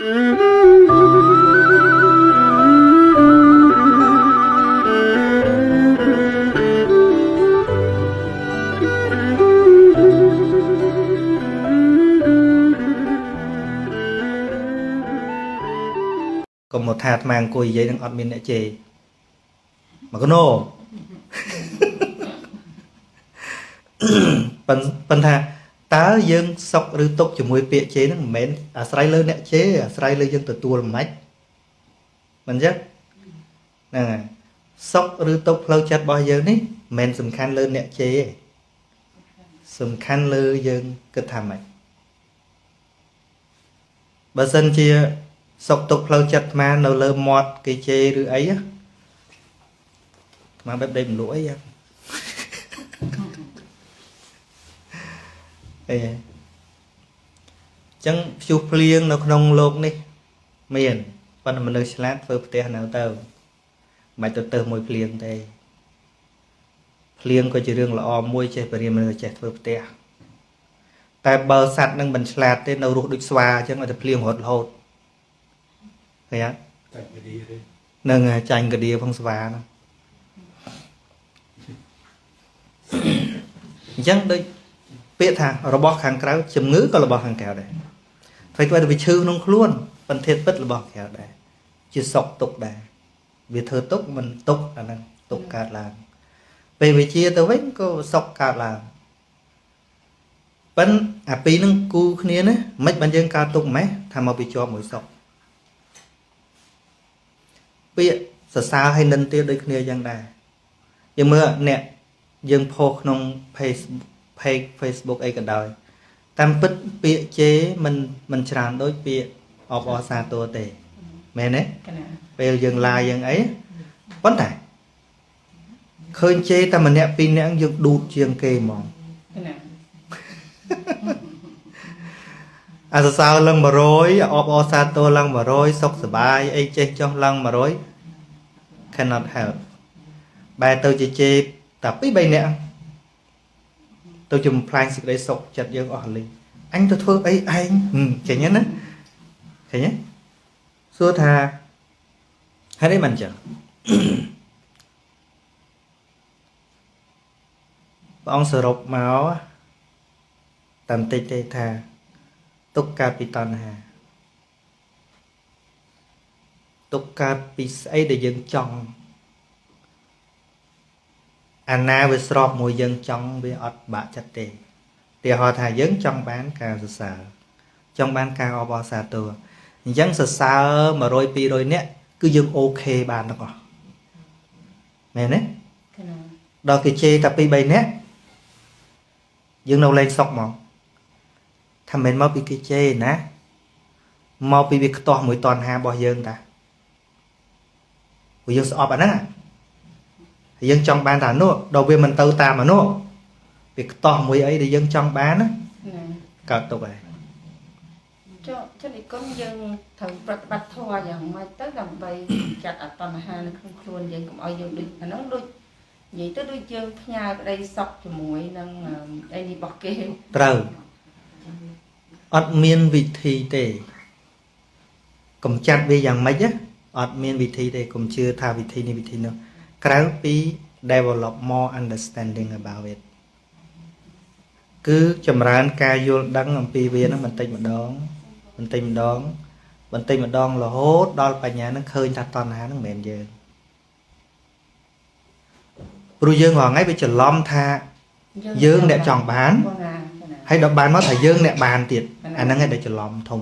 កុំមកថាអាត្មាអង្គុយនិយាយនឹងអត់មានអ្នកជេរមកកណោប៉ុន្ប៉ុន្តែ តើយើងសុខឬទុក្ខជាមួយពាក្យជេរហ្នឹងមិនមែនអាស្រ័យលើអ្នកជេរអាស្រ័យលើយើងទទួលមិនម៉េចមិនចឹងហ្នឹងហើយសុខឬទុក្ខផ្លូវចិត្តរបស់យើងនេះមិនមែនសំខាន់លើអ្នកជេរទេសំខាន់លើយើងគិតថាម៉េចបើសិនជាសុខទុក្ខផ្លូវចិត្តអាត្មានៅលើមាត់គេជេរឬអីអាត្មាបែបដេកមលក់អីយ៉ាង អីចឹងព្យុះភ្លៀងនៅក្នុងโลกនេះមានប៉ុន្តែមនុស្សឆ្លាតធ្វើផ្ទះនៅទៅមិនទៅទៅមួយភ្លៀងទេភ្លៀងក៏ជារឿងល្អមួយចេះបរិយាមនុស្សចេះធ្វើផ្ទះតែបើសัตว์នឹងមិនឆ្លាតទេនៅរស់ដូចស្វាអញ្ចឹងឲ្យតែភ្លៀងរត់រហូតឃើញអត់ចាញ់កឌីទេនឹងចាញ់កឌីផងស្វាហ្នឹងអញ្ចឹងដូច ពាក្យថារបស់ខាងក្រៅជំងឺក៏របស់ខាងក្រៅដែរធ្វើទៅវាឈឺក្នុងខ្លួនបន្ធាតពិតរបស់ក្រៅដែរជាសុកទុកដែរវាធ្វើទុកមិនទុកអាហ្នឹងទុកកើតឡើងពេលវាជាទៅវិញក៏សុកកើតឡើងប៉ិនអាពីរហ្នឹងគូគ្នាណាមិនបានយើងកើតទុកម៉េះថាមកពីជាប់មួយសុកពាក្យសរសើរឲ្យនិនទៀតដូចគ្នាយ៉ាងដែរយើងមើលអ្នកយើងផុសក្នុង Facebook page Facebook អីក៏ដោយតាមពិតពាក្យជេរមិនមិនច្រើនដូចពាក្យអបអរសាទរទេមែនទេពេលយើងឡាយយើងអីប៉ុន្តែឃើញជេរតែម្នាក់ពីរនាក់យើងឌូតជាងគេហ្មងអាសរសើរឡើង100អបអរសាទរឡើង100សុខសบายអីចេះចុះឡើង100 cannot help បែរទៅជាជេរតែពីរ3នាក់ ទៅជាបំផ្លាញសេចក្តីសុខចិត្តយើងអស់លីអញទៅធ្វើអីឯងចេញណាឃើញទេសួរថាហេតុអីមិនចឹងព្រះអង្គសរុបមកតាមតិចទេថាទុកកើតពីតណ្ហាទុកកើតពីស្អីដែលយើងចង់ អាណាវាស្របមួយយើងចង់វាអត់បាក់ចិត្តទេទីហោថាយើងចង់បានការសរសើរចង់បានការអបអរសាទរអញ្ចឹងសរសើរ100 200នាក់គឺយើងអូខេបានទាំងអស់មែនទេដល់គេជេរតែ2 3នាក់យើងនៅលេងសុកមកថាមិនមកពីគេជេរណាមកពីវាខ្ទាស់មួយតនហារបស់យើងតាព្រោះយើងស្អប់អាហ្នឹង យើងចង់បានតែនោះដល់វាមិនទៅតាមអានោះវាខ្ទាស់មួយអីដែលយើងចង់បានណាកើតទុកហើយចុះចិត្តឯកុំយើងត្រូវប្រតិបត្តិធម៌យ៉ាងម៉េចទៅដើម្បីចាត់អតណ្ហានៅក្នុងខ្លួនយើងកុំឲ្យយើងដូចអាហ្នឹងដូចនិយាយទៅដូចយើងផ្ញើប្តីសក់ជាមួយនឹងអីនេះរបស់គេត្រូវអត់មានវិធីទេកំចាត់វាយ៉ាងម៉េចអត់មានវិធីទេកុំជឿថាវិធីនេះវិធីនោះ ក្រៅពី develop more understanding about it គឺចម្រើនការយល់ដឹងអំពីវានឹងបន្តិចម្ដងបន្តិចម្ដងបន្តិចម្ដងរហូតដល់បញ្ញានឹងឃើញថាតណ្ហានឹងមិនមែនយើងព្រោះយើងរាល់ថ្ងៃវាច្រឡំថាយើងអ្នកចង់បានហើយដល់បានមកថាយើងអ្នកបានទៀតអាហ្នឹងឯងដែលច្រឡំធំ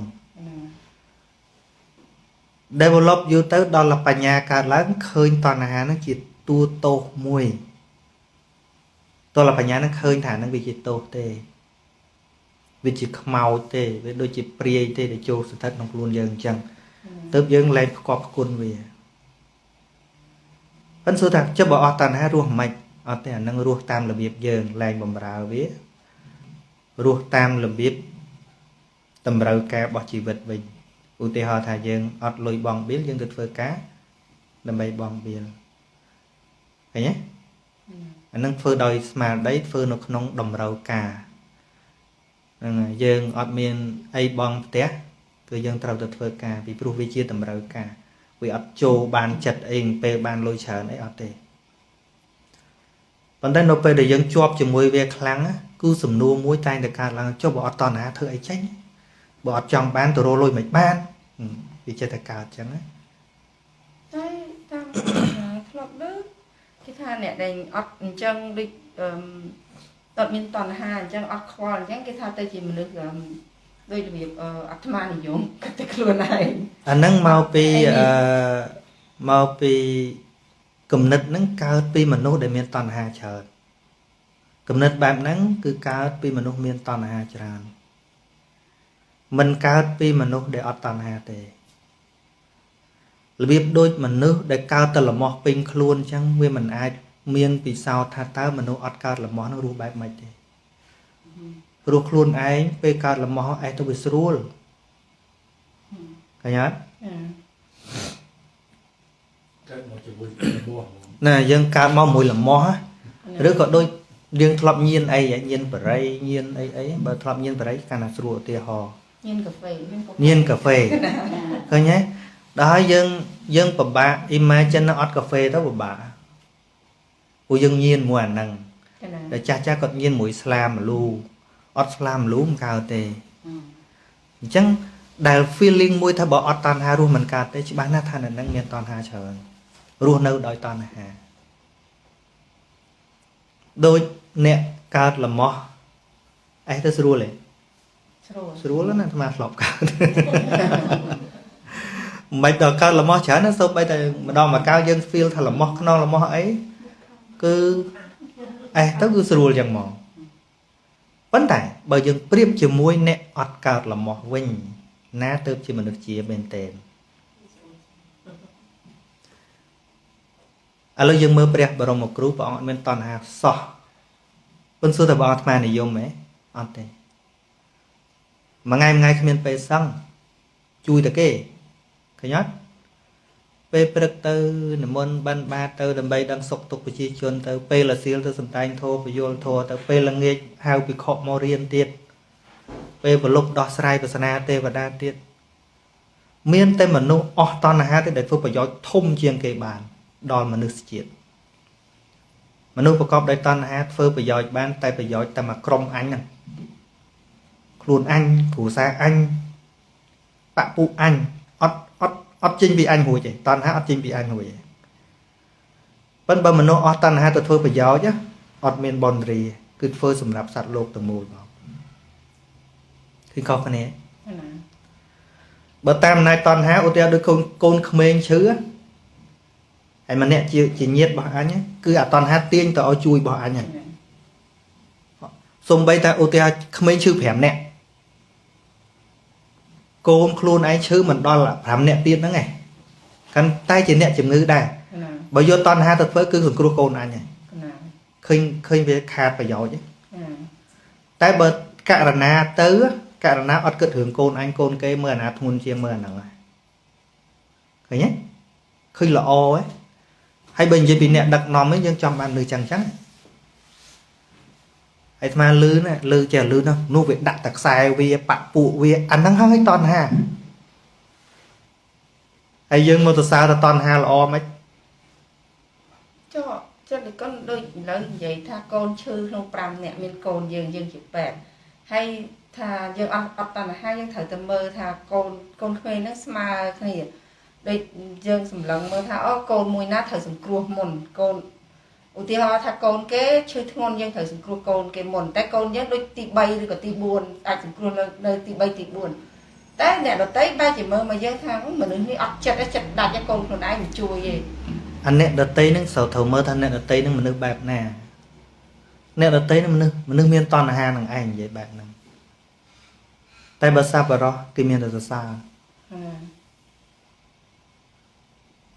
develop យូរទៅដល់បញ្ញាកើតឡើងឃើញតណ្ហាហ្នឹងជា តួទោសមួយតលបញ្ញានឹងឃើញថានឹងវាជាទោសទេវាជាខ្មោចទេវាដូចជាព្រាយទេដែលចូលស្ថិតក្នុងខ្លួនយើងអញ្ចឹងទៅយើងលែងផ្គប់ផ្គុណវាប៉ុន្តែសួរថាចុះបើអស់តណ្ហារស់មិនអត់ទេអានឹងរស់តាមរបៀបយើងលែងបំរើវារស់តាមរបៀបតម្រូវការរបស់ជីវិតវិញឧទាហរណ៍ថាយើងអត់លុយបងបៀលយើងទៅធ្វើការដើម្បីបងបៀល ឃើញទេអានឹងធ្វើដោយស្មារតីធ្វើនៅក្នុងតម្រូវការហ្នឹងហើយយើងអត់មានអីបងផ្ទះគឺយើងត្រូវទៅធ្វើការពីព្រោះវាជាតម្រូវការវាអត់ចូលបានចិត្តអីពេលបានលុយច្រើនអីអត់ទេប៉ុន្តែនៅពេលដែលយើងជាប់ជាមួយវាខ្លាំងគឺសំណួរមួយតែងតែកើតឡើងចុះបើអត់តណ្ហាធ្វើអីចេញបើអត់ចង់បានទៅរលុយមិនបានវាចិត្តតែកើតចឹងណាតែតាមធ្លាប់លើ គេថាអ្នកដែលអត់អញ្ចឹងដូចអឺតើមានតណ្ហាអញ្ចឹងអត់ខ្វល់អញ្ចឹងគេថាទៅជាមនុស្សដោយរបៀបអាត្មានិយមគិតតែខ្លួនឯងអាហ្នឹងមកពីអឺមកពីគំនិតហ្នឹងកើតពីមនុស្សដែលមានតណ្ហាច្រើនគំនិតបែបហ្នឹងគឺកើតពីមនុស្សមានតណ្ហាច្រើនមិនកើតពីមនុស្សដែលអត់តណ្ហាទេ របៀបដូចមនុស្សដែលកើតតែលំោះពេញខ្លួនអញ្ចឹងវាមិនអាច មានពិសោធន៍ថាតើមនុស្សអត់កើតលំោះនឹងរស់បែបម៉េចទេរស់ខ្លួនឯងពេលកើតលំោះឯងទៅវាស្រួលឃើញអត់កើតមកជាមួយលំោះណាយើងកើតមកមួយលំោះឬក៏ដូចយើងធ្លាប់ញៀនអីញៀនបរិយញៀនអីអីបើធ្លាប់ញៀនបរិយកាន់តែស្រួលឧទាហរណ៍ញៀនកាហ្វេញៀនកាហ្វេឃើញទេ ដល់ហើយយើងយើងពិបាក imagine អត់កាហ្វេទៅពិបាកព្រោះយើងញៀនមួយអាហ្នឹងតែចាស់ចាស់គាត់ញៀនមួយស្លាមលូអត់ស្លាមលូមិនកើតទេអញ្ចឹងដែល feeling មួយថាបើអត់តណ្ហារស់មិនកើតទេច្បាស់ណាស់ថានៅនឹងមានតណ្ហាច្រើនរស់នៅដោយតណ្ហាដូចអ្នកកើតលមោះអេះទៅស្រួលទេស្រួលស្រួលណាអាត្មាធ្លាប់កើត មិនដល់កើតលមោះច្រើនណាសូម្បីតែម្ដងមកកើតយើង feel ថាលមោះខ្នងលមោះអីគឺអេះទៅគឺស្រួលយ៉ាងមកប៉ុន្តែបើយើងប្រៀបជាមួយអ្នកអត់កើតលមោះវិញ ណាទៅជាមនុស្សជាមែនតើឥឡូវយើងមើលព្រះបរមគ្រូព្រះអង្គអត់មានតណ្ហាសោះប៉ុន្តែសួរតើព្រះអង្គអាត្មានិយមហ៎អត់ទេមួយថ្ងៃមួយថ្ងៃគ្មានពេលសឹងជួយតែគេ ឃើញអត់ពេលព្រឹកទៅនិមន្តបិណ្ឌបាតទៅដើម្បីដឹងសុខទុក្ខប្រជាជនទៅពេលរសៀលទៅសំដែងធម៌ពយល់ធម៌ទៅពេលល្ងាចហៅភិក្ខុមករៀនទៀតពេលប្រលប់ដោះស្រាយប្រសនាទេវតាទៀតមានតែមនុស្សអស់តណ្ហាទេដែលធ្វើប្រយោជន៍ធំជាងគេបាន ដល់មនុស្សជាតិមនុស្សប្រកបដោយតណ្ហាធ្វើប្រយោជន៍បាន តែប្រយោជន៍តែមួយក្រុមអញហ្នឹងខ្លួនអញគ្រួសារអញបពុអញ អត់អត់អត់ចេញពីអញរួចទេតណ្ហាអត់ចេញពីអញរួចទេប៉ុន្តែបើមនុស្សអស់តណ្ហាទៅធ្វើប្រយោជន៍អត់មានបនរីគឺធ្វើសម្រាប់សត្វលោកទាំងមូលបងគឺខុសគ្នាបើតាមអំណាចតណ្ហាឧទាហរណ៍ដូចកូនកូនក្មេងឈឺហើយម្នាក់ជាជាញាតរបស់អញគឺអាតណ្ហាទាញទៅឲ្យជួយរបស់អញហ្នឹងសំបីតែឧទាហរណ៍ក្មេងឈឺ5នាក់ កូនខ្លួនឯងឈឺមិនដល់5នាក់ទៀតហ្នឹងឯងកាន់តែជាអ្នកជំងឺដែរបើយកតណ្ហាទៅធ្វើគឺសង្គ្រោះកូនអញហ្នឹងឃើញឃើញវាខាតប្រយោជន៍តែបើករណាទៅករណាអត់គិតរឿងកូនអញកូនគេមើលអាណាធ្ងន់ជាងមើលអាហ្នឹងឃើញទេឃើញល្អហ៎ហើយបើនិយាយពីអ្នកដឹកនាំវិញយើងចង់បានលឺចឹងចឹង ហើយស្មាលឺណាលឺចេះលឺនោះនោះវាដាក់តែខ្សែវាបាក់ពួកវាអាហ្នឹងហើយតណ្ហាហើយយើងមកទៅសើទៅតណ្ហាល្អមិនចុះចិត្តកូនដូចឥឡូវនិយាយថាកូនឈឺក្នុង5នាក់មានកូនយើងយើងជាប៉ែតហើយថាយើងអត់អត់តណ្ហាយើងត្រូវតែមើលថាកូនកូនក្មេងហ្នឹងស្មើគ្នាដូចយើងសម្លឹងមើលថាអូកូនមួយណាត្រូវសង្គ្រោះមុនកូន ឧទាហរណ៍ថាកូនគេឈឺធ្ងន់យើងត្រូវសង្គ្រោះកូនគេមុនតែកូនយើងដូចទី3ឬក៏ទី4អាចសង្គ្រោះនៅនៅទី3ទី4តែអ្នកដតីបែរជាមើលមកយើងថាមនុស្សនេះអត់ចិត្តចិត្តដាច់កូនខ្លួនឯងមិនជួយទេអាអ្នកដតីនឹងត្រូវត្រូវមើលថាអ្នកដតីនឹងមនុស្សបែបណាអ្នកដតីនឹងមនុស្សមនុស្សមានតណ្ហានឹងឯងនិយាយបែបហ្នឹងតែបើសាបរោះគេមានតែសរសើរ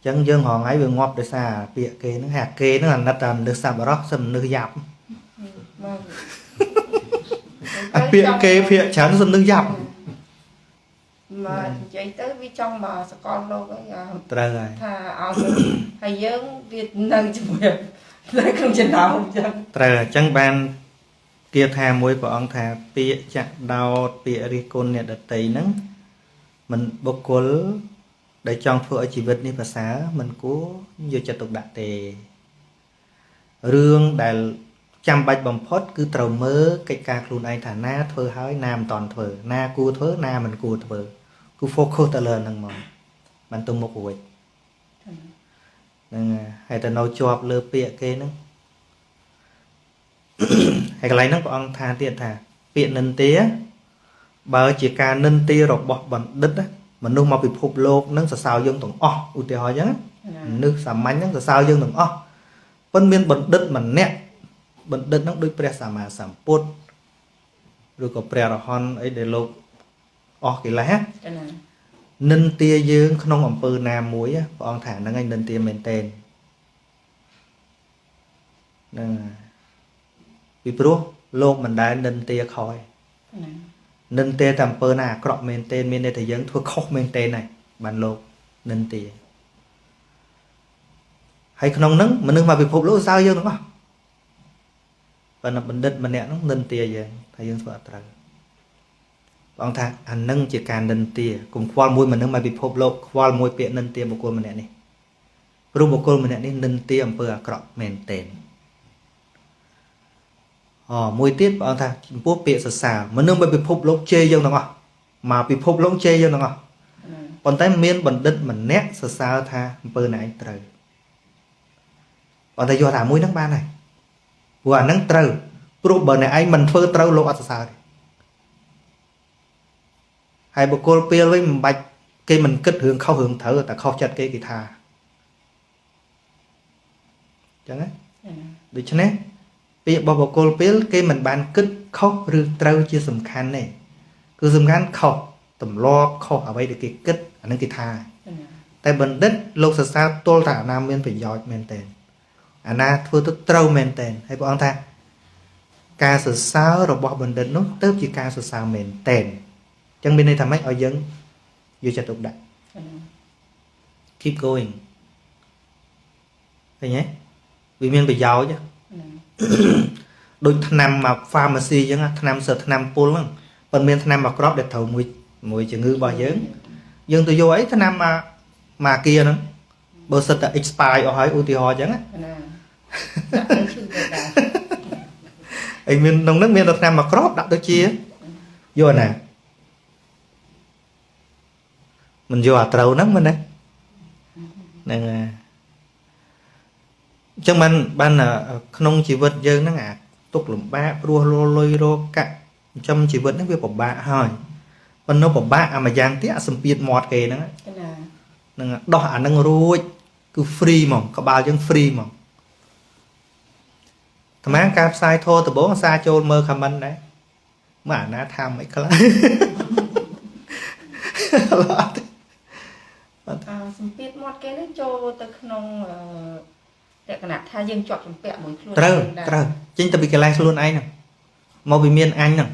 ចឹងយើងរងហើយវាងាប់ដោយសារពាក្យគេហ្នឹងហាគេហ្នឹងអាណិតតែមនុស្សសប្បុរសសិមនុស្សយ៉ាប់អាពាក្យគេភាកច្រើនសិមនុស្សយ៉ាប់មកនិយាយទៅវាចង់មកសកលលោកអីត្រូវហើយថាឲ្យហើយយើងវានៅជាមួយនៅក្នុងចំណោមអញ្ចឹងត្រូវអញ្ចឹងបានគាថាមួយព្រះអង្គថាពាក្យចាក់ដោតពាក្យរិះគន់អ្នកដតីហ្នឹងមិនបុគ្គល ដែលចង់ធ្វើឲ្យជីវិតនេះប្រសើរមិនគួរយកចិត្តទុកដាក់ទេរឿងដែលចាំបាច់បំផុត គឺត្រូវមើលកិច្ចការខ្លួនឯងថាណាធ្វើហើយណាមិនតន់ធ្វើណាគួរធ្វើណាមិនគួរធ្វើគឺ focus ទៅលើហ្នឹងមកបានទៅមុខរួចហ្នឹងហើយទៅនៅជាប់លើពាក្យគេហ្នឹងហើយកន្លែងហ្នឹងព្រះអង្គថាទៀតថា ពាក្យនិន្ទាបើជាការនិន្ទារបស់បណ្ឌិត មនុស្សមកពិភពលោកនឹងសរសើរយើងទាំងអស់ឧទាហរណ៍អញ្ចឹងមនុស្សសាមញ្ញហ្នឹងសរសើរយើងទាំងអស់ប៉ុន្តែមានបណ្ឌិតម្នាក់បណ្ឌិតហ្នឹងដូចព្រះសម្មាសម្ពុទ្ធឬក៏ព្រះរហន្តអីដែលលោកអស់កិលេសណានិន្ទាយើងក្នុងអំពើណាមួយព្រះអង្គថាហ្នឹងឯងនិន្ទាមែនតេនហ្នឹងពីព្រោះលោកមិនដែលនិន្ទាខយ និន្ទាតែអំពើណាអាក្រក់មែនតេនមានន័យថាយើងធ្វើខុសមែនតេនហើយបានលោកនិន្ទាហើយក្នុងហ្នឹងមនុស្សមកពិភពលោកសើយើងទាំងអស់ប៉ុន្តែបណ្ឌិតម្នាក់ហ្នឹងនិន្ទាយើងថាយើងធ្វើអត់ត្រូវព្រះអង្គថាអានឹងជាការនិន្ទាកុំខ្វល់មួយមនុស្សមកពិភពលោកខ្វល់មួយពាក្យនិន្ទាបុគ្គលម្នាក់នេះព្រោះបុគ្គលម្នាក់នេះនិន្ទាអំពើអាក្រក់មែនតេនអ មួយទៀតព្រះអង្គថាចំពោះពាក្យសរសើរមនុស្សមកពិភពលោកជេរយើងទាំងអស់មកពិភពលោកជេរយើងទាំងអស់ប៉ុន្តែមានបណ្ឌិតម្នាក់សរសើរថាអំពើណែឯងត្រូវប៉ុន្តែយកថាមួយហ្នឹងបានហើយព្រោះអាហ្នឹងត្រូវព្រោះបើអ្នកឯងមិនធ្វើត្រូវលោកអត់សរសើរទេហើយបុគ្គលពេលវិញមិនបាច់គេមិនគិតរឿងខុសរឿងត្រូវតែខុសចិត្តគេគេថាអញ្ចឹងណាដូច្នេះ ពាក្យរបស់បុគ្គលពេលគេមិនបានគិតខុសឬត្រូវជាសំខាន់ទេគឺសំខាន់ខុសទម្លាប់ខុសអ្វីដែលគេគិតអានឹងគេថា តែបណ្ឌិតលោកសរសើរទល់តែអាណាមានប្រយោជន៍មែនតើអាណាធ្វើទៅត្រូវមែនតើហើយព្រះអង្គថា ការសរសើររបស់បណ្ឌិតនោះទៅជាការសរសើរមែនតើអញ្ចឹងមានន័យថាម៉េចឲ្យយើងយកចិត្តទុកដាក់ keep going ឃើញទេវាមានប្រយោជន៍ ដូចថ្នាំមក pharmacy អញ្ចឹងថ្នាំសើថ្នាំពុលហ្នឹងប៉ុន្តែមានថ្នាំមកក្របដែលត្រូវមួយមួយជំងឺរបស់យើងយើងទៅយកអីថ្នាំមកមកគៀហ្នឹងបើសិតតែ expire អស់ហើយឧទាហរណ៍អញ្ចឹងណាដាក់ទៅឈឺទៅដែរអីមានក្នុងហ្នឹងមានថ្នាំមកក្របដាក់ដូចជាយកណាមិនយកអាត្រូវហ្នឹងមែនទេហ្នឹងហើយ អញ្ចឹងបានបានក្នុងជីវិតយើងហ្នឹងអាទុកលំបាកព្រោះលលុយរកកាក់ចំជីវិតហ្នឹងវាពិបាកហើយប៉ុន្តែពិបាកអាមួយយ៉ាងទៀតអាសម្ពាធមាត់គេហ្នឹងហ្នឹងដោះអាហ្នឹងរួចគឺ free ហ្មងក្បាលយើង free ហ្មងតាមការផ្សាយធរដំបងអាសាចូលមើល comment ដែរមកអាណាថាមិនខ្លះអត់អាសម្ពាធមាត់គេនេះចូលទៅក្នុងអឺ លក្ខណៈថាយើងជាប់ជំពាក់មួយខ្លួនត្រូវត្រូវចេញទៅពីកន្លែងខ្លួនឯងហ្នឹងមកពីមានអញហ្នឹង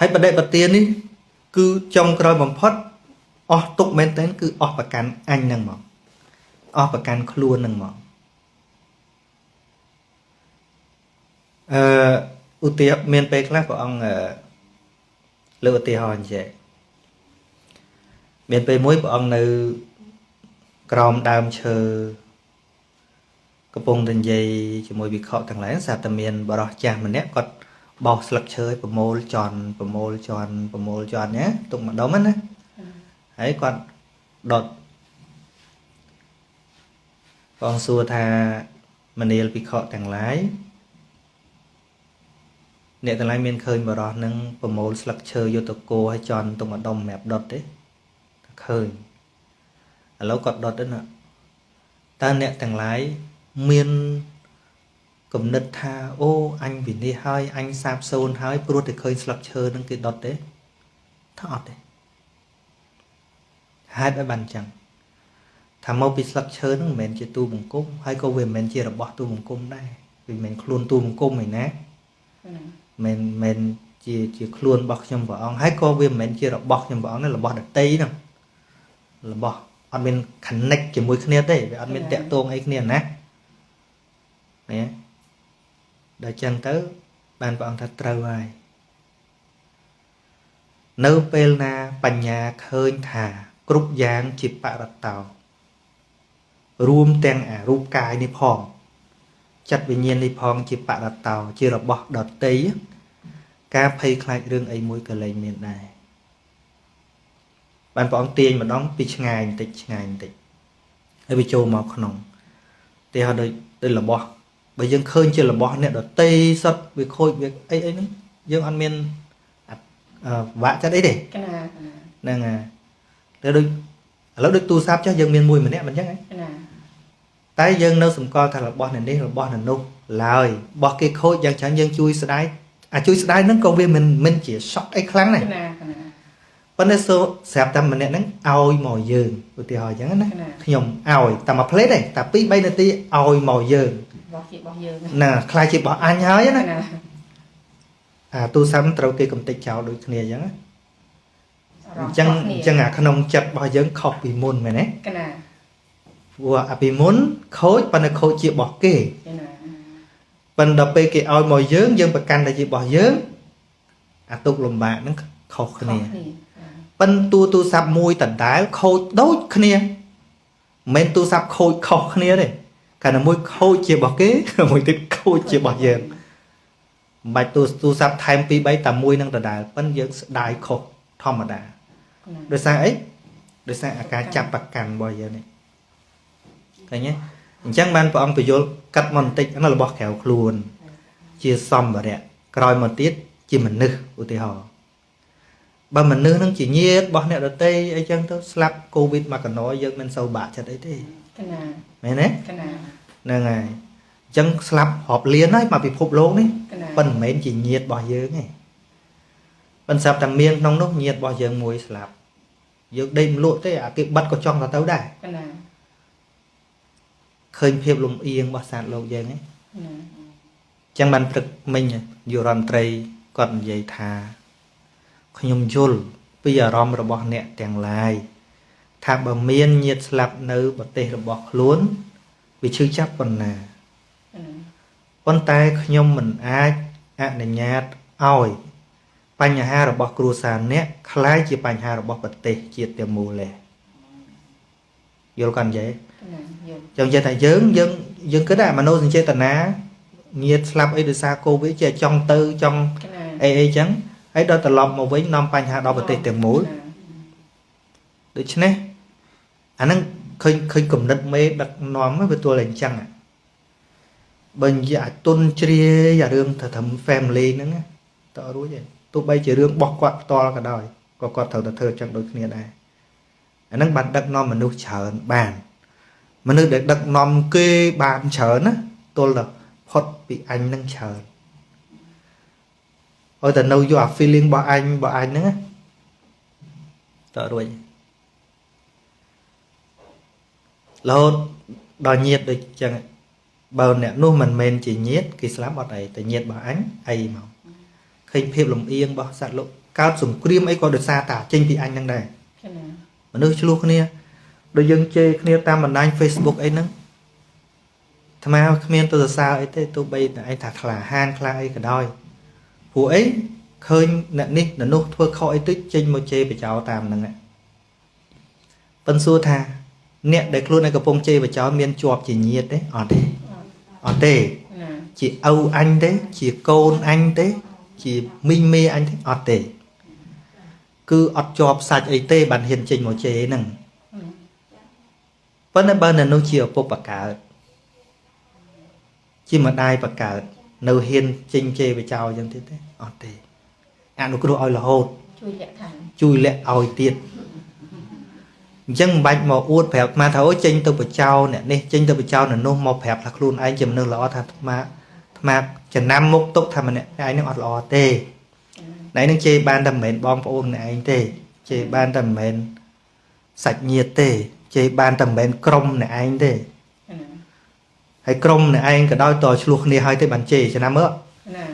ហើយបដិបទាននេះគឺចុងក្រោយបំផុតអស់ទុកមែនតើគឺអស់ប្រកាន់អញហ្នឹងមកអស់ប្រកាន់ខ្លួនហ្នឹងមកអឺឧទាហរណ៍មានពេលខ្លះព្រះអង្គលើឧទាហរណ៍អញ្ចឹងមានពេលមួយព្រះអង្គនៅក្រោមដើមឈើ កំពុងតែនិយាយជាមួយវិខទាំងឡាយស្រាប់តែមានបរិសចាស់ម្នាក់គាត់បោសស្លឹកឈើឲ្យប្រមូលចន់ប្រមូលចន់ប្រមូលចន់ណាទុកម្ដុំណាហើយគាត់ដុតបងសួរថាមនាលភិក្ខុទាំងឡាយអ្នកទាំងឡាយមានឃើញបរោះនឹងប្រមូលស្លឹកឈើយុទ្ធគោឲ្យចន់ទុកម្ដុំសម្រាប់ដុតទេឃើញឥឡូវគាត់ដុតទៅណាតើអ្នកទាំងឡាយ មានគំនិតថាអូអញវិនិច្ឆ័យហើយអញសាបសូន្យហើយព្រោះតែឃើញស្លឹកឈើនឹងគេដុតទេថាអត់ទេហេតុអីបានចឹងថាមកពីស្លឹកឈើនឹងមិនមែនជាទូបង្គំហើយក៏វាមិនមែនជារបស់ទូបង្គំដែរវាមិនមែនខ្លួនទូបង្គំឯណាមិនមែនជាជាខ្លួនរបស់ខ្ញុំព្រះអង្គហើយក៏វាមិនមែនជារបស់ខ្ញុំព្រះអង្គនេះរបស់ដតីហ្នឹងរបស់អត់មាន connect ជាមួយគ្នាទេវាអត់មានតាក់ទងអីគ្នាណា ណាដល់ចឹងទៅ បានព្រះអង្គថាត្រូវហើយនៅពេលណាបញ្ញាឃើញថា គ្រប់យ៉ាងជាបរតោរួមទាំងអារូបកាយនេះផងចិត្តវិញ្ញាណនេះផងជាបរតោជារបស់ដតីការភ័យខ្លាចរឿងអីមួយក៏លែងមានដែរបានព្រះអង្គទាញម្ដងពីឆ្ងាយបន្តិចឆ្ងាយបន្តិចហើយវាចូលមកក្នុងទីហោដូចដូចរបស់ បើយើងឃើញជារបស់អ្នកដតីសុតវាខូចវាអីអីហ្នឹងយើងអត់មានវាក់ចិត្តអីទេកណាហ្នឹងហើយតែដូចឥឡូវដូចទូរស័ព្ទចាស់យើងមានមួយម្នាក់មិនអញ្ចឹងហ៎ណាតែយើងនៅសម្គាល់ថារបស់នៅនេះរបស់នៅនោះឡើយរបស់គេខូចយ៉ាងច្រើនយើងជួយស្ដាយអាជួយស្ដាយហ្នឹងក៏វាមិនមិនជា shot អីខ្លាំងដែរណាប៉ុន្តែសូស្រាប់តែម្នាក់ហ្នឹងឲ្យមកយើងឧទាហរណ៍អញ្ចឹងណាខ្ញុំឲ្យតែមួយផ្លេតទេតែ2 3នាទីឲ្យមកយើង របស់ជារបស់យើងណាខ្លាចជារបស់អញហើយណាអាទូសាំត្រូវគេកំតិចចោលដូចគ្នាអញ្ចឹងអញ្ចឹងអញ្ចឹងអាក្នុងចិត្តរបស់យើងខុសពីមុនមែនទេកណាព្រោះអាពីមុនខូចប៉ុន្តែខូចជារបស់គេណាប៉ុន្តែដល់ពេលគេឲ្យមកយើងយើងប្រកាន់តែជារបស់យើងអាទុកលំបាកហ្នឹងខុសគ្នាប៉ុន្តែទូទូរស័ព្ទមួយដដែលខូចដូចគ្នាមិនមែនទូរស័ព្ទខូចខុសគ្នាទេ កាលណាមួយខូចជារបស់គេមួយទៀតខូចជារបស់យើងមិនបាច់ទូទូរស័ព្ទថែម2 3តែមួយនឹងដដែលប៉ុន្តែយើងស្ដាយខុសធម្មតាដោយសារអីដោយសារអាការចាប់ប្រកាន់របស់យើងនេះឃើញទេអញ្ចឹងបានព្រះអង្គពយល់កាត់មកបន្តិចហ្នឹងរបស់ក្រៅខ្លួន ជាសម្ភារៈក្រោយមកទៀតជាមនុស្សឧទាហរណ៍បើមនុស្សនឹងជាញាតរបស់អ្នកដតីអីចឹងទៅស្លាប់កូវីដមកកណយយើងមិនសូវបាក់ចិត្តអីទេកណា មែនទេកណាហ្នឹងហើយអញ្ចឹងស្លាប់រាប់លានហើយមកពិភពលោកនេះប៉ុន្តែមិនមែនជាញាតរបស់យើងទេប៉ុន្តែស្រាប់តែមានក្នុងនោះញាតរបស់យើងមួយស្លាប់យើងដេកមលក់ទេអាគេបិទក៏ចង់ទៅទៅដែរកណាឃើញភាពលំអៀងរបស់សាស្ត្រលោកយើងហ្នឹងអញ្ចឹងបានព្រឹកមិញយុរន្ត្រីគាត់និយាយថាខ្ញុំយល់ពីអារម្មណ៍របស់អ្នកទាំងឡាយ ថាបើមានញាតស្លាប់នៅប្រទេសរបស់ខ្លួនវាឈឺចាប់ប៉ុណ្ណាប៉ុន្តែខ្ញុំមិនអាចអនុញ្ញាតឲ្យបញ្ហារបស់គ្រួសារអ្នកคล้ายជាបញ្ហារបស់ប្រទេសជាតិទាំងមូលទេយល់កាន់ទេចឹងនិយាយថាយើងយើងយើងគិតថាមនោសញ្ចេតនាញាតស្លាប់អីដោយសារកូវីដជាចង់ទៅចង់អីអីចឹងហើយដល់ត្រឡប់មកវិញនាំបញ្ហាដល់ប្រទេសទាំងមូលដូច្នេះ អាហ្នឹងឃើញឃើញគំនិតមេដឹកនាំវាទួលតែអញ្ចឹងបើនិយាយអាទុនជ្រាយអារឿងទៅត្រឹម family ហ្នឹងតើរួចទេទោះបីជារឿងរបស់គាត់ផ្ទាល់ក៏ដោយក៏គាត់ត្រូវតែធ្វើចឹងដូចគ្នាដែរអាហ្នឹងបានដឹកនាំមនុស្សច្រើនបានមនុស្សដែលដឹកនាំគេបានច្រើនណាទល់តែផុតពីអញនឹងច្រើនឲ្យតែនៅយកអា feeling របស់អញរបស់អញហ្នឹងតើរួច រហូតដល់ញាតដូចចឹងបើអ្នកនោះមិនមែនជាញាតគេស្លាប់អត់អីតែញាតរបស់អញអីមកឃើញភាពលំអៀងរបស់សត្វលោកកើតសង្គ្រាមអីក៏ដោយសារតាចេញពីអញហ្នឹងដែរមនុស្សឆ្លោះគ្នាដូចយើងជេរគ្នាតាមបណ្ដាញ Facebook អីហ្នឹងអាត្មាគ្មានទៅសរសើរអីទេទោះបីតែឯងថាក្លាហានខ្លាំងអីក៏ដោយព្រោះអីឃើញអ្នកនេះអ្នកនោះធ្វើខុសអីតិចចេញមកជេរបចោតាមហ្នឹងប៉ិនសួរថា អ្នកដែលខ្លួនឯងកំពុងជេរបចោមានជាប់ជាញាតទេអត់ទេអត់ទេជាឪអញទេ ជាកូនអញទេ ជាមីងមេអញទេអត់ទេ គឺអត់ជាប់សាច់អីទេ បានហ៊ានចេញមកជេរហ្នឹងប៉ុន្តែបើនៅនោះជាឪពុកបកើតជាម្ដាយបកើតនៅហ៊ានចេញជេរបចោអញ្ចឹងទៀតទេអត់ទេអនុគ្រោះឲ្យរហូត ជួយលាក់ថាជួយលាក់ឲ្យទៀតអ ញ្ចឹងមិនបាច់មកអួតប្រាប់អាថាអូចេញទៅបចោអ្នកនេះចេញទៅបចោនៅនោះមកប្រាប់ថាខ្លួនឯងជាមនុស្សល្អថាអាត្មាអាត្មាចំណាំមុខទុកថាម្នាក់ឯងនឹងអត់ល្អទេណែនឹងជេរបានតែមិនមែនបងប្អូនម្នាក់ឯងទេជេរបានតែមិនមែនសាច់ញាតិទេជេរបានតែមិនមែនក្រុមអ្នកឯងទេហើយក្រុមអ្នកឯងក៏ដោយតឆ្លោះគ្នាហើយទេបានជេរចំណាំមើលណា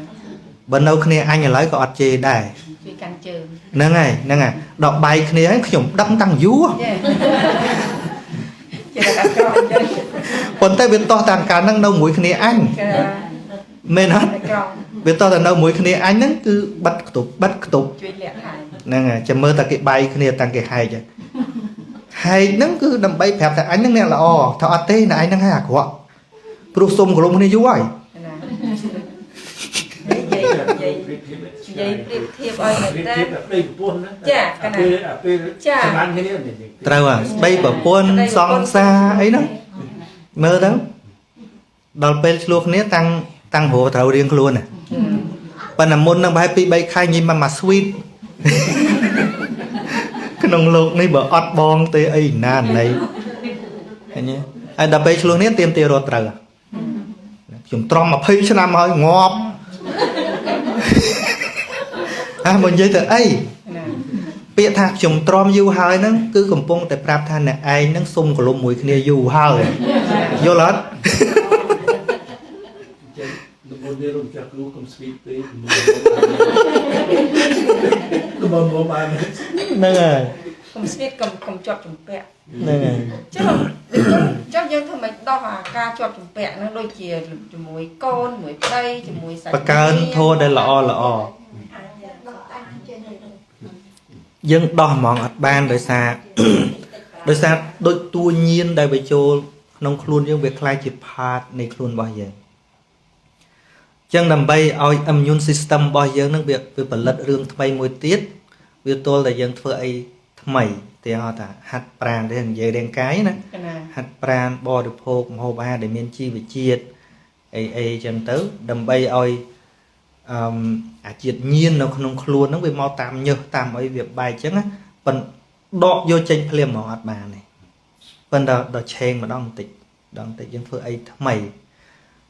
បើនៅគ្នាអញឥឡូវក៏អត់ជេរដែរជួយកាន់ជើងហ្នឹងហើយហ្នឹងហើយដល់បែកគ្នាហើយខ្ញុំដឹងតាំងយូរជាតែក្រអញ្ចឹងប៉ុន្តែវាតោះតាំងកាលហ្នឹងនៅមួយគ្នាអញមែនអត់វាតោះតែនៅមួយគ្នាអញហ្នឹងគឺបិទខ្ទប់បិទខ្ទប់ជួយលាក់ហើយហ្នឹងហើយចាំមើលតែគេបាយគ្នាតាំងគេហែកហែកហ្នឹងគឺដើម្បីប្រាប់ថាអញហ្នឹងអ្នកល្អថាអត់ទេណែឯងហ្នឹងហើយអាក្រក់ព្រោះសុំក្រុមគ្នាយូរហើយណានិយាយ និយាយនិយាយប្រៀបធៀបឲ្យមែនតើប្រៀបធៀបប្តីប្រពន្ធណាចាកណាពេលពេលសម្លាញ់គ្នាត្រូវហ่ะស្បីប្រពន្ធសង្សារអីហ្នឹងមើលទៅដល់ពេលឆ្លោះគ្នាតាំងតាំងព្រោះត្រូវរៀងខ្លួនណាប៉ុន្តែមុននឹងប្រហែល2 3ខែញីមកមកស្វីតក្នុងលោកនេះបើអត់បងទេអីណាណៃឃើញទេហើយដល់ពេលឆ្លោះនេះទៀមទារត់ត្រូវខ្ញុំត្រំ20ឆ្នាំហើយងាប់ អាមកនិយាយទៅអីពាក្យថាខ្ញុំទ្រាំយូរហើយហ្នឹងគឺកំពុងតែប្រាប់ថាអ្នកឯងហ្នឹងសុំកលុំមួយគ្នាយូរហើយយល់អត់មុននេះរំចាស់គ្រូកុំស្វីតពេកកុំមកបានហ្នឹងហើយកុំស្វីតកុំកុំជាប់ជំពាក់ហ្នឹងហើយចុះចុះយើងធ្វើម៉េចដោះអាការជាប់ជំពាក់ហ្នឹងដូចជាជាមួយកូនជាមួយប្តីជាមួយសាច់បកើនធោដែលល្អល្អ យើងដោះហ្មងអត់បានដោយសារដោយសារដូចតួញៀនដែលវាចូលក្នុងខ្លួនយើងវាคล้ายជាផាតនៃខ្លួនរបស់យើងចឹងដើម្បីឲ្យ immune system របស់យើងនឹងវាវាផលិតរឿងថ្មីមួយទៀតវាទល់តែយើងធ្វើអីថ្មីទីហៅថាហាត់ប្រាណទេនិយាយរាងកាយណាហាត់ប្រាណបរិភោគម្ហូបអាហារដែលមានជីវជាតិអីអីចឹងទៅដើម្បីឲ្យ អឺអាជាតិញៀននៅក្នុងខ្លួនហ្នឹងវាមកតាមញើសតាមអីវាបែកចឹងណាប៉ុន្តែដកយកចេញភ្លាមហ្មងអត់បានទេប៉ុន្តែដល់ឆេងម្ដងបន្តិចដល់បន្តិចយើងធ្វើអីថ្មី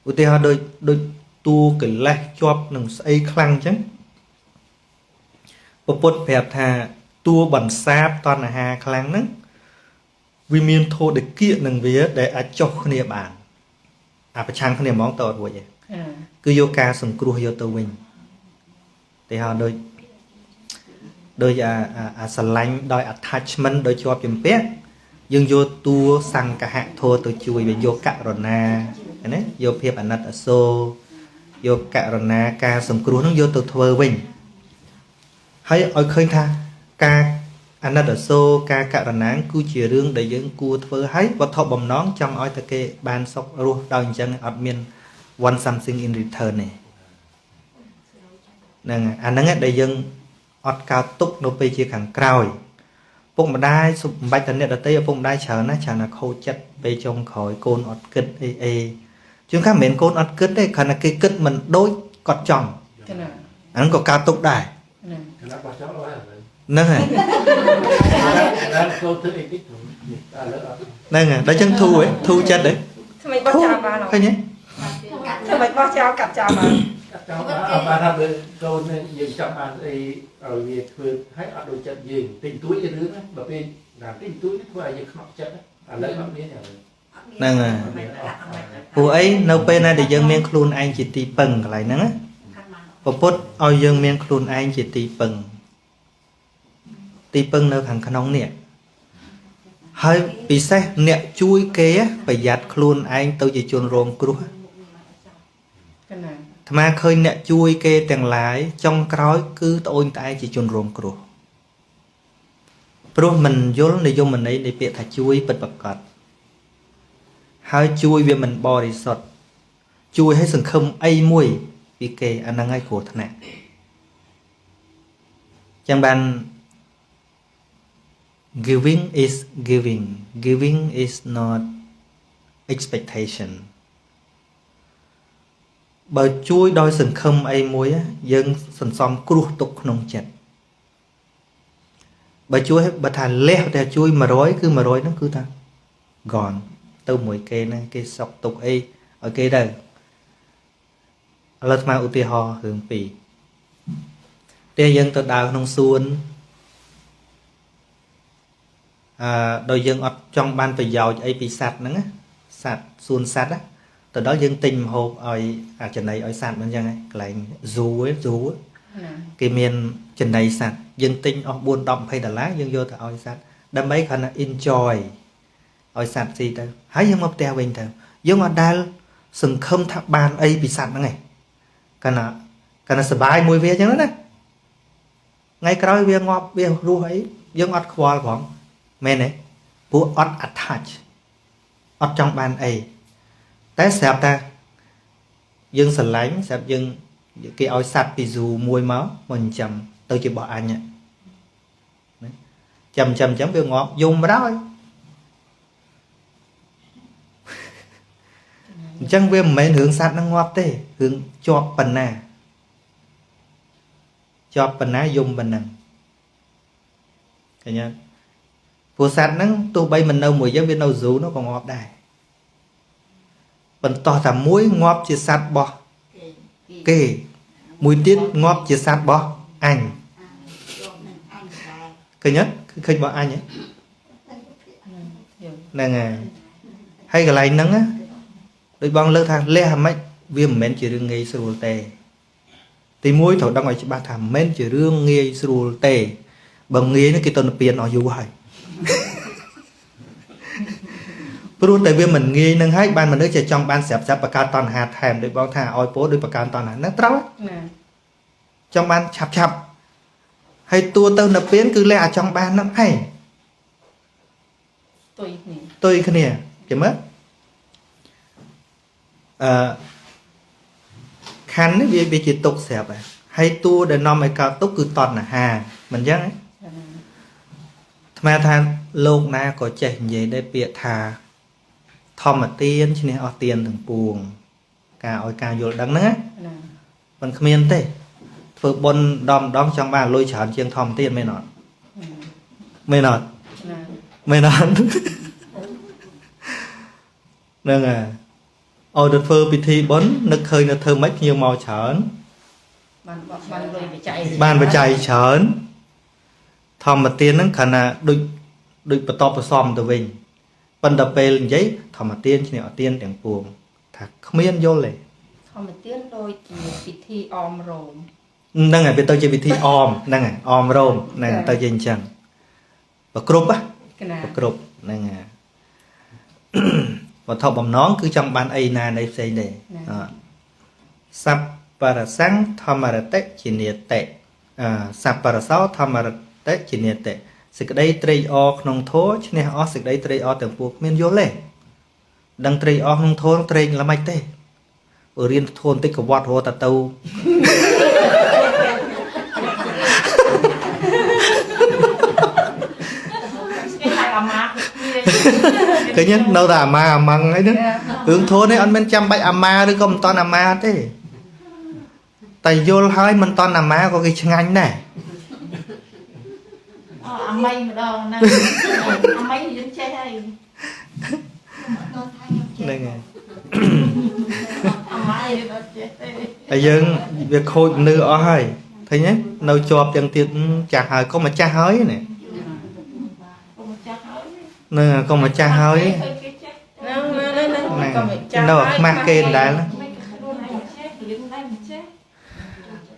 ឧទាហរណ៍ដូចដូចតួកិលេសជាប់នឹងស្អីខ្លាំងចឹងពពុទ្ធប្រាប់ថាតួបន្សាបតណ្ហាខ្លាំងហ្នឹងវាមានធោដគៀកនឹងវា ដែលអាចចុះគ្នាបាន អាប្រឆាំងគ្នាហ្មងតរួចឯង គឺយកការសង្គ្រោះយកទៅវិញទេហៅដូចដូចអាអាស្រឡាញ់ដោយ attachment ដោយជាប់ជំពាក់យើងយកតួសង្កហៈធោទៅជួយវាយកករុណាណាយកភាពអាណិតអាសូរយកករណាការសង្គ្រោះនឹងយកទៅធ្វើវិញហើយឲ្យឃើញថាការអាណិតអាសូរការករណាគឺជារឿងដែលយើងគួរធ្វើហើយវត្ថុបំណងចង់ឲ្យតែគេបានសុខរស់ដោយអញ្ចឹងអត់មាន want something in return ទេហ្នឹងអាហ្នឹងដែលយើងអត់កើតទុកនៅពេលជាខាងក្រោយពុកម្ដាយសម្បត្តិតអ្នកដតីឪពុកម្ដាយច្រើនណាស់ច្រើនណាស់ខូចចិត្តពេលចុងក្រោយកូនអត់គិតអីអីជាងថាមិនមែនកូនអត់គិតទេគ្រាន់តែគេគិតមិនដូចគាត់ចង់ចា៎អាហ្នឹងក៏កើតទុកដែរហ្នឹងហើយហ្នឹងហើយដល់ចឹងធូរហ៎ធូរចិត្តហ៎ថ្មីបោះចោលបានឃើញទេ ថ្មីបោះចោលកាត់ចោលបានកាត់ចោលបានបានថាកូនយើងចង់បានអីឲ្យវាធ្វើឲ្យអត់ដូចចិត្តយើងទិញទួយរឿងបើពេលណាទិញទួយធ្វើឲ្យយើងខ្នក់ចិត្តឥឡូវអត់មានទេហ្នឹងហើយព្រោះអីនៅពេលណាដែលយើងមានខ្លួនឯងជាទីពឹងកន្លែងហ្នឹងណាពពុទ្ធឲ្យយើងមានខ្លួនឯងជាទីពឹងទីពឹងនៅខាងក្នុងនេះហើយពិសេសអ្នកជួយគេប្រយ័ត្នខ្លួនឯងទៅជាជនរងគ្រោះកណា អាត្មាឃើញអ្នកជួយគេទាំងឡាយចុងក្រោយ គឺត្អូញត្អែជាជនរងគ្រោះព្រោះមិនយល់និយមន័យនៃពាក្យថាជួយពិតប្រាកដហើយជួយវាមិនបរិសុទ្ធជួយឲ្យសង្ឃឹមអីមួយ ពីគេអាហ្នឹងហើយគ្រោះថ្នាក់ចឹងបាន giving is giving giving is not expectation បើជួយដោយសង្ឃឹមអីមួយយើងសន្សំគ្រោះទុកក្នុងចិត្តបើជួយបើថាលះតែជួយ100គឺ100ហ្នឹងគឺថា gone ទៅមួយគេហ្នឹងគេសុកទុកអីឲ្យគេទៅឥឡូវស្មើឧទាហរណ៍រឿងពីរតែយើងទៅដើរក្នុងសួនអឺដោយយើងអត់ចង់បានប្រយោជន៍អីពីសត្វហ្នឹងសត្វសួនសត្វ ទៅដល់យើងទិញម្ហូបឲ្យអាចំណីឲ្យសត្វមិនអញ្ចឹងកន្លែង zoo ឯ zoo គេមានចំណីសត្វយើងទិញអស់4 10 20ដុល្លារយើងយកទៅឲ្យសត្វដើម្បីគ្រាន់តែ enjoy ឲ្យសត្វស៊ីទៅហើយយើងមកផ្ទះវិញទៅយើងអត់ដែលសង្ឃឹមថាបានអីពីសត្វហ្នឹងឯងកាលណាកាលណាសុបាយមួយវាអញ្ចឹងណាថ្ងៃក្រោយវាងាប់វារស់អីយើងអត់ខ្វល់ផងមែនទេពួកអត់ attach អត់ចង់បានអី តែស្រាប់តែយើងស្រឡាញ់ស្រាប់យើងគេឲ្យសัตว์ពីស៊ូមួយមកមកចិញ្ចឹមទៅជាបោះអញណាចាំចាំចាំវាងាប់យំបណ្ដោយអញ្ចឹងវាមិនមែនរឿងសัตว์នឹងងាប់ទេរឿងជាប់ប៉ុណ្ណាជាប់ប៉ុណ្ណាយំប៉ុណ្ណឹងឃើញទេព្រោះសត្វហ្នឹងទោះបីមិននៅមួយយើងវានៅស៊ូនោះក៏ងាប់ដែរ បន្តតែមួយងាប់ជាសត្វរបស់គេមួយទៀតងាប់ជាសត្វរបស់អញឃើញទេឃើញរបស់អញហ្នឹងហើយហើយកន្លែងហ្នឹងដូចបងលើកថាលះអាម៉េចវាមិនមែនជារឿងងាយស្រួលទេទីមួយត្រូវដឹងឲ្យច្បាស់ថាមិនមែនជារឿងងាយស្រួលទេបើងាយនេះគេទៅនិព្វានអស់យូរហើយ ព្រោះតែវាមិនងាយនឹងហើយបានមនុស្សជាចង់បានស្រាប់ស្រាប់បង្កើតតណ្ហាថែមដូចបងថាឲ្យពោដូចបង្កើនតណ្ហាហ្នឹងត្រូវណាចង់បានឆាប់ឆាប់ហើយតួទៅនិព្វានគឺលះអាចង់បានហ្នឹងឯងទុយគ្នាទុយគ្នាគេមើលអឺខណ្ឌនេះវាវាជាទុកស្រាប់ហើយហើយតួដែលនាំឲ្យកើតទុកគឺតណ្ហាមិនអញ្ចឹងទេថ្មថាលោកណាក៏ចេះនិយាយដែរពាក្យថា ធម្មទានឈ្នះអស់ទានទាំងពួង ការឲ្យការយល់ដឹងហ្នឹងណាមិនគ្មានទេធ្វើបុណ្យដំដងចង់បានលុយច្រើនជាងធម្មទានមែនអត់មែនអត់មែនអត់ហ្នឹងហើយឲ្យទៅធ្វើពិធីបុណ្យនឹកឃើញនៅធ្វើម៉េចភ្ញៀវមកច្រើនបានបានលុយបច្ច័យបានបច្ច័យច្រើនធម្មទានហ្នឹងគ្រាន់តែដូចដូចបន្តបន្សំទៅវិញ ប៉ុន្តែពេលនិយាយធម្មទានឈ្នះអទានទាំងពួងថាគ្មានយល់ទេធម្មទានដូចជាពិធីអមរោមហ្នឹងហើយវាទៅជាពិធីអមហ្នឹងហើយអមរោមហ្នឹងទៅជាអញ្ចឹងប្រគ្រប់ណាប្រគ្រប់ហ្នឹងហើយវត្ថុបំណងគឺចង់បានអីណានៃផ្សេងទេសัพបរសੰងធម្មរតិជានិតិអសัพបរសោធម្មរតិជានិតិ សេចក្តីត្រេកអរក្នុងធម៌ឈ្នះអស់សេចក្តីត្រេកអរទាំងពួងគ្មានយល់ទេដឹងត្រេកអរក្នុងធម៌ត្រេកល្មិចទេបើរៀនធម៌បន្តិចក៏វត្តរហូតទៅឃើញនៅតែអាម៉ាអាម៉ងអីហ្នឹងរឿងធូននេះអត់មានចាំបាច់អាម៉ាឬក៏មិនតន់អាម៉ាទេតែយល់ហើយមិនតន់អាម៉ាក៏គេឆ្ងាញ់ដែរ អូអាម៉ៃម្ដងណាអាម៉ៃយើងចេះហើយហ្នឹងហើយអាម៉ៃអត់ចេះទេហើយយើងវាខូចនឿអស់ហើយឃើញទេនៅជាប់ទាំងទៀតចាស់ហើយកុំមកចាស់ហើយណានឹងកុំម្ចាស់ហើយហ្នឹងហ្នឹងកុំម្ចាស់នៅខ្មាស់គេដែរ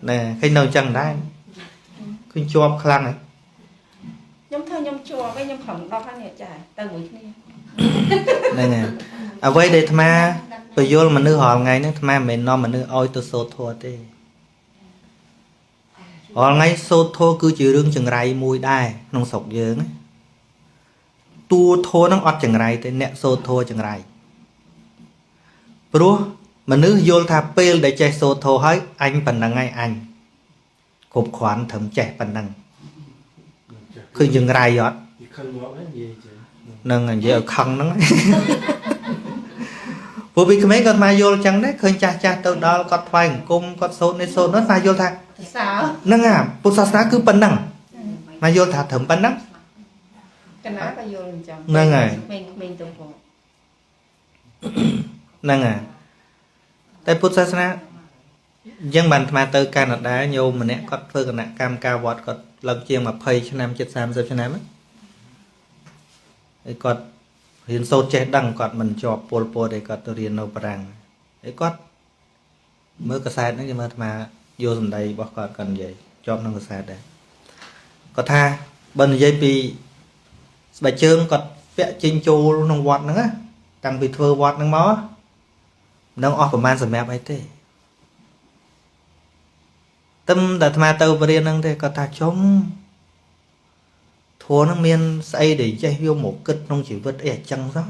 ណែឃើញនៅអញ្ចឹងដែរឃើញជាប់ខ្លាំងហើយខ្ញុំថា ខ្ញុំជាប់ហើយខ្ញុំខំដោះហើយនេះចាទៅមួយគ្នាហ្នឹងហើយអ្វីដែលអាត្មាពយល់មនុស្សរាល់ថ្ងៃហ្នឹងអាត្មាមិនមែននាំមនុស្សឲ្យទៅសូត្រធម៌ទេរាល់ថ្ងៃសូត្រធម៌គឺជារឿងចង្រៃមួយដែរក្នុងស្រុកយើងណាតួធម៌ហ្នឹងអត់ចង្រៃទេអ្នកសូត្រធម៌ចង្រៃព្រោះមនុស្សយល់ថាពេលដែលចេះសូត្រធម៌ហើយអញប៉ុណ្ណឹងហើយអញគ្រប់គ្រាន់ត្រឹមចេះប៉ុណ្ណឹងឃើញចង្រៃអត់ ខឹងមកនិយាយចឹងនឹងនិយាយឲ្យខឹងហ្នឹងពួកពីក្មេងគាត់មកយល់ចឹងដែរឃើញចាស់ចាស់ទៅដល់គាត់ថ្វាយអង្គមគាត់សូត្រនេះសូត្រនោះថាយល់ថាហ្នឹងហ่าពុទ្ធសាសនាគឺប៉ុណ្ណឹងមកយល់ថាត្រឹមប៉ុណ្ណឹងកណាក៏យល់អញ្ចឹងហ្នឹងហើយក្មេងៗទៅផងហ្នឹងហើយតែពុទ្ធសាសនាអញ្ចឹងបានអាត្មាទៅកាណាដាញោមម្នាក់គាត់ធ្វើគណៈកម្មការវត្តគាត់ឡើងជាង20ឆ្នាំជិត30ឆ្នាំហើ យគាត់រៀនសូត្រចេះដឹងគាត់មិនជាប់ពលពតទេគាត់ទៅរៀននៅបារាំងហើយគាត់មើលកសែតហ្នឹងគេមើលអាត្មាយកសម្ដីរបស់គាត់គាត់និយាយជាប់នឹងកសែតដែរគាត់ថាបើនិយាយពីស្បែកជើងគាត់ពាក់ចេញចូលក្នុងវត្តហ្នឹងណាតាំងពីធ្វើវត្តហ្នឹងមកមិនដឹងអស់ប្រហែលសម្រាប់អីទេទឹមតែអាត្មាទៅបរៀនហ្នឹងទេគាត់ថាចុំ ធัวហ្នឹងមានស្អីដែលចេះយកមកគិតក្នុងជីវិតអីអញ្ចឹងសោះ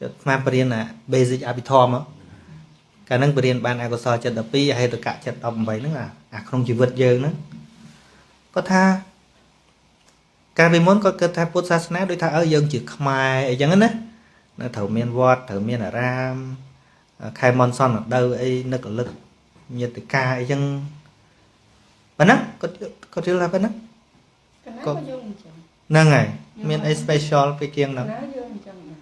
អាត្មាបរៀនអា basic អភិធម្មកាលហ្នឹងបរៀនបានអកុសលចិត្ត12អហេតុកៈចិត្ត18ហ្នឹងអាក្នុងជីវិតយើងហ្នឹងគាត់ថាកាលពីមុនគាត់គិតថាពុទ្ធសាសនាដូចថាអើយើងជាខ្មែរអីចឹងណានៅត្រូវមានវត្តត្រូវមានអារាមខែមនសនដៅអីនឹករលឹកញាតិកាអីចឹងប៉ុណ្ណាគាត់គាត់យល់ថាប៉ុណ្ណា កណាក៏យើងអញ្ចឹងហ្នឹងហើយមានអី special ពីគៀងហ្នឹងណាយើងអញ្ចឹងដែរ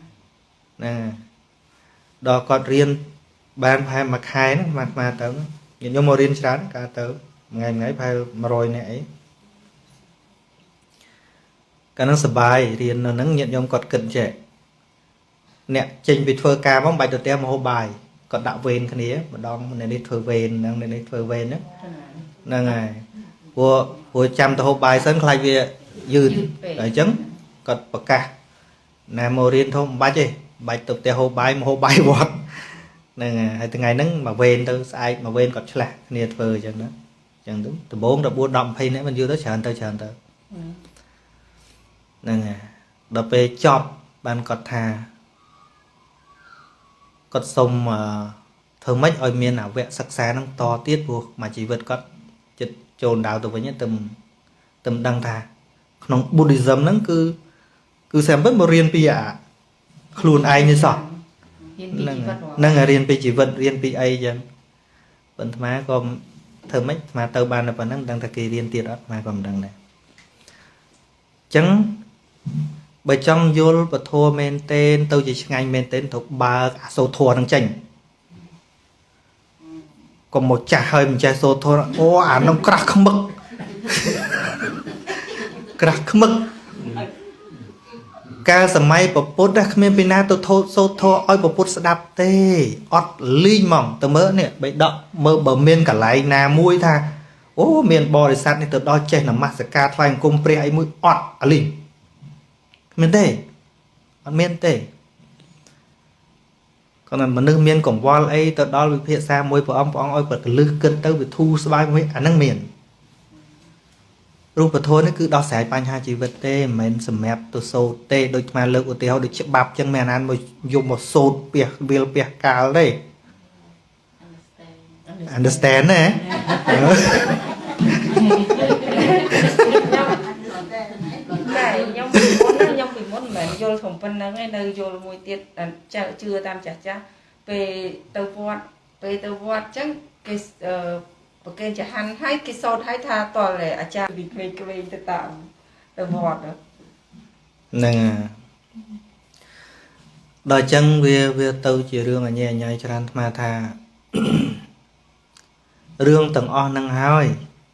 ហ្នឹងហើយដល់គាត់រៀនបានប្រហែលមួយខែហ្នឹងមកមកទៅញាតិញោមមករៀនច្រើនកាលទៅថ្ងៃថ្ងៃប្រហែល100នាក់អីកាលហ្នឹងសប្បាយរៀននៅហ្នឹងញាតិញោមគាត់គិតចេះអ្នកចេញពីធ្វើការមកមិនបាច់ទៅផ្ទះមកហូបបាយគាត់ដាក់វេនគ្នាម្ដងអ្នកនេះធ្វើវេនហ្នឹងអ្នកនេះធ្វើវេនហ្នឹងកណាហ្នឹងហើយ ព្រោះព្រោះចាំទៅហូបបាយសិនខ្លាចវាយឺតយឺតពេកហើយអញ្ចឹងគាត់ប្រកាសណាមករៀនធំមិនបាច់ទេមិនបាច់ទៅផ្ទះហូបបាយមកហូបបាយវត្តហ្នឹងហើយហើយថ្ងៃហ្នឹងមកវេនទៅស្អែកមកវេនគាត់ឆ្លាស់គ្នាធ្វើអញ្ចឹងណាអញ្ចឹងទៅដំបូង14 10 20នាក់មិនយូរទៅច្រើនទៅច្រើនទៅហ្នឹងហើយដល់ពេលចប់បានគាត់ថាគាត់សុំអឺធ្វើម៉េចឲ្យមានអវៈសិក្សាហ្នឹងតទៀតព្រោះមួយជីវិតគាត់ចិត្ត ចូលដៅទៅវិញទៅទៅដឹងថា ក្នុង Buddhism ហ្នឹងគឺគឺស្រាប់ទៅមករៀនពីអាខ្លួនឯងនេះសោះរៀនពីហ្នឹងជីវិតហ្នឹងហើយរៀនពីជីវិតរៀនពីអីចឹងប៉ុន្តែអាត្មាក៏ធ្វើម៉េចអាត្មាទៅបានតែប៉ុណ្្នឹងមិនដឹងថាគេរៀនទៀតអត់អាត្មាក៏មិនដឹងដែរចឹងបើចង់យល់ពធមែនតេនទៅជាឆ្ងាញ់មែនតេនត្រូវបើកអាសូរធរហ្នឹងចេញ កុំមកចាស់ហើយមិនចេះសូរធរអូអានោះក្រាស់ខ្មឹកក្រាស់ខ្មឹកកាលសម័យពពុទ្ធណាគ្មានពីណាទៅថោសូត្រធរឲ្យពពុទ្ធស្ដាប់ទេអត់លីងហ្មងទៅមើលនេះបៃដកមើលបើមានកន្លែងណាមួយថាអូមានបរិស័ទនេះទៅដល់ចេះនមស្ការថ្វាយអង្គមព្រះអីមួយអត់អលីងគ្មានទេអត់មានទេ គាត់ថាមនុស្សមានកង្វល់អីទៅដល់វិភាសាមួយព្រះអង្គព្រះអង្គឲ្យប្រកលឹះគិតទៅវាធូរស្បើយមួយអាហ្នឹងមានរូបធម៌នេះគឺដោះស្រាយបញ្ហាជីវិតទេមិនមែនសម្រាប់ទៅសូត្រទេដូចស្មានលើកឧទាហរណ៍ដូចច្បាប់ចឹងមានអាណានមកយកមកសូត្រពះវាលពះកាលទេ understand ណា តែខ្ញុំពីមុនណាខ្ញុំពីមុនមិនមែនយល់ ធំប៉ុណ្្នឹងឯងនៅយល់មួយទៀតតែចាស់ជឿតាមចាស់ចាស់ពេលទៅវត្តពេលទៅវត្តអញ្ចឹងគេអឺប្រគេនចហាន់ហើយគេសោតឲ្យថាតលអាចារ្យពីក្មេងៗទៅតាមទៅវត្តហ្នឹងហ្នឹងហើយដល់អញ្ចឹងវាវាទៅជារឿងអញ្ញែអញ្ញៃច្រើនអាត្មាថារឿងទាំងអស់ហ្នឹងហើយ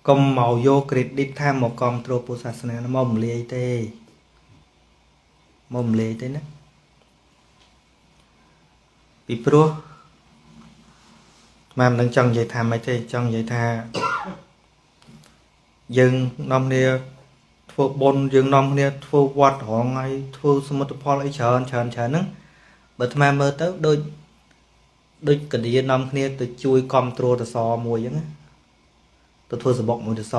កុំមកយក credit ថាមកគ្រប់គ្រងពុទ្ធសាសនាមករំលាយទេ មករំលាយទេណាពីព្រោះអាត្មាមិនដឹងចង់និយាយថាម៉េចទេចង់និយាយថាយើងនាំគ្នាធ្វើបុណ្យយើងនាំគ្នាធ្វើវត្តរងហើយធ្វើសមិទ្ធផលអីច្រើនច្រើនច្រើនហ្នឹងបើអាត្មាមើលទៅដូចដូចកឌៀនាំគ្នាទៅជួយគ្រប់គ្រងតសមួយអញ្ចឹងណាទៅធ្វើសបុកមួយតស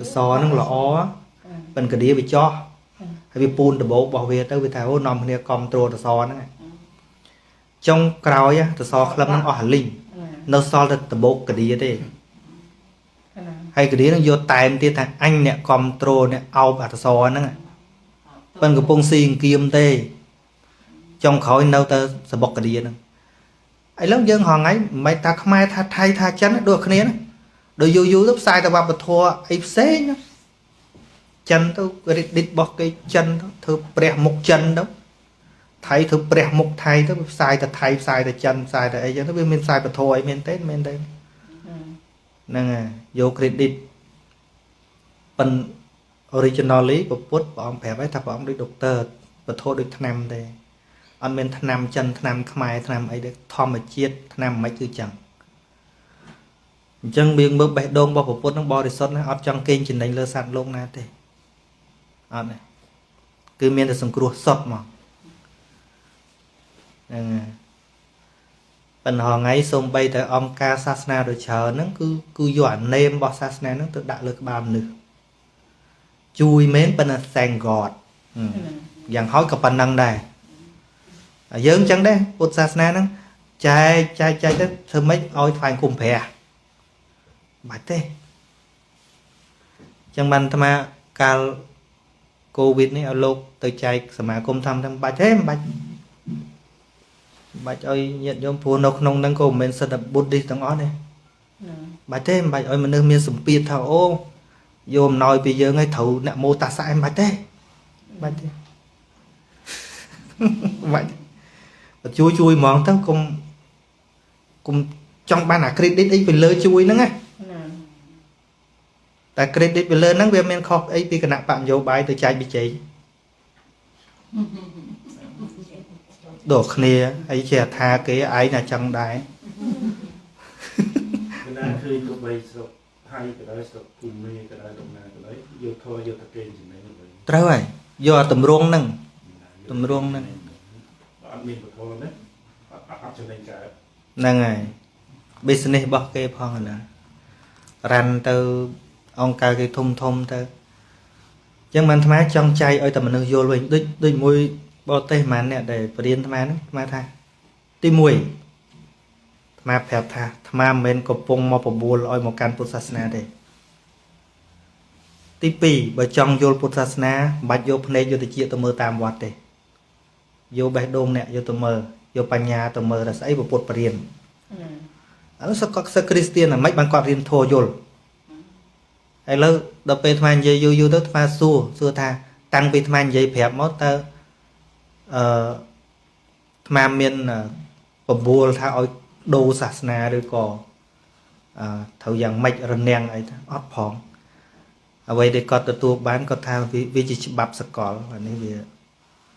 តសហ្នឹងល្អប៉ិនកឌៀវាចោះ ហើយវាពូនដបោករបស់វាទៅវាថាអូនាំគ្នាគ្រប់គ្រងតសហ្នឹងណាចុងក្រោយតសក្លឹមហ្នឹងអស់អាលីងនៅសល់តែដបោកកឌៀទេណាហើយកឌីនឹងយកតែមទៀតថាអញអ្នកគ្រប់ត្រូលអ្នកអោបអត្តសរហ្នឹងប៉ិនកំពុងស៊ីអង្គៀមទេចុងក្រោយនៅតែសបុកកឌីហ្នឹងឥឡូវយើងហងៃមិនថាខ្មែរថាថៃថាចិនដូចគ្នាណាដូចយូរយូរទៅផ្សាយតែវប្បធម៌អីផ្សេងណា ចិនទៅរីឌីតរបស់គេចិនទៅធ្វើព្រះមុខចិនទៅថៃធ្វើព្រះមុខថៃទៅវាផ្សាយតែថៃផ្សាយតែចិនផ្សាយតែអីចឹងទៅវាមានផ្សាយពធអីមែនទេមែនទេហ្នឹងហើយយក credit ប៉ិន originally ពពុទ្ធព្រះអង្គប្រាប់ហើយថាព្រះអង្គដូចដុកទ័រពធដូចថ្នាំទេអត់មានថ្នាំចិនថ្នាំខ្មែរថ្នាំអីទេធម្មជាតិថ្នាំមិនគឺចឹងអញ្ចឹងយើងមើលបេះដូងរបស់ពពុទ្ធនឹងបរិសុទ្ធណាស់អត់ចង់កេងចំណេញលើសត្វលោកណាទេ អត់ទេគឺមានតែសង្គ្រោះសុទ្ធមកហ្នឹងហើយអប៉ុន្តែថ្ងៃសូម្បីតែអង្គការសាសនាដូចច្រើនហ្នឹងគឺគឺយកអានេមរបស់សាសនាហ្នឹងទៅដាក់លើក្បាលមនុស្សជួយមែនប៉ុន្តែ thank god ហឹមយ៉ាងហោចក៏ប៉ុណ្ណឹងដែរហើយយើងអញ្ចឹងដែរពុទ្ធសាសនាហ្នឹងចែកចែកចែកទៅធ្វើម៉េចឲ្យថ្វាយគុំព្រះបាច់ទេអញ្ចឹងបានអាត្មាកាល កូវីដនេះឲ្យលោកទៅចែកសមាគមធម្មទាំងបាច់ទេមិនបាច់បាច់ឲ្យញាតិញោមព្រោះនៅក្នុងហ្នឹងក៏មិនមែនសិទ្ធិបុទ្ធិទាំងអស់ទេបាច់ទេមិនបាច់ឲ្យមនុស្សមានសម្ពាធថាអូយកអំណោយពីយើងឲ្យត្រូវអ្នកមោតាសៈឯងបាច់ទេបាច់ទេបាច់បើជួយជួយហ្មងទៅកុំកុំចង់បានអា credit អីពីលើជួយហ្នឹងណា តែ credit ពីលើហ្នឹងវាមានខុសអីពីគណៈបញ្ញោបាយទៅចែកបិជ័យដូចគ្នាអីជាថាគេឯងណាចឹងដែរគណៈឃើញទៅបីស្រុកថៃក៏ដោយស្រុកភូមិក៏ដោយដំណាក៏ដោយយកធរយកតកេងចំណេញទៅត្រូវហើយយកតម្រងហ្នឹងតម្រងហ្នឹងអត់មានបធរណាអត់អត់ចំណេញកើតហ្នឹងហើយ business របស់គេផងណារ៉ាន់ទៅ អង្គការគេធំធំទៅអញ្ចឹងបានអាត្មាចង់ចែកឲ្យតែមនុស្សយល់វិញដូចដូចមួយបរទេសម៉ានអ្នកដែលបរៀនអាត្មាហ្នឹងអាត្មាថាទី1អាត្មាប្រាប់ថាអាត្មាមិនមែនកំពុងមកបបួលឲ្យមកកាន់ពុទ្ធសាសនាទេទី2បើចង់យល់ពុទ្ធសាសនាមិនបាច់យកភ្នែកយកតិចទៅមើលតាមវត្តទេយកបេះដូងអ្នកយកទៅមើលយកបញ្ញាទៅមើលតែស្អីពុទ្ធបរៀនឥឡូវសកកសគ្រីស្ទៀនអាម៉េចបានគាត់រៀនធម៌យល់ ឥឡូវដល់ពេលអាត្មានិយាយយូរយូរទៅអាត្មាសួរសួរថាតាំងពីអាត្មានិយាយប្រាប់មកតើអឺអាត្មាមានបបួលថាឲ្យដូរសាសនាឬក៏អឺត្រូវយ៉ាងម៉េចរនាំងអីថាអត់ផងអ្វីដែលគាត់ទទួលបានគាត់ថាវាជាច្បាប់សកលអានេះវា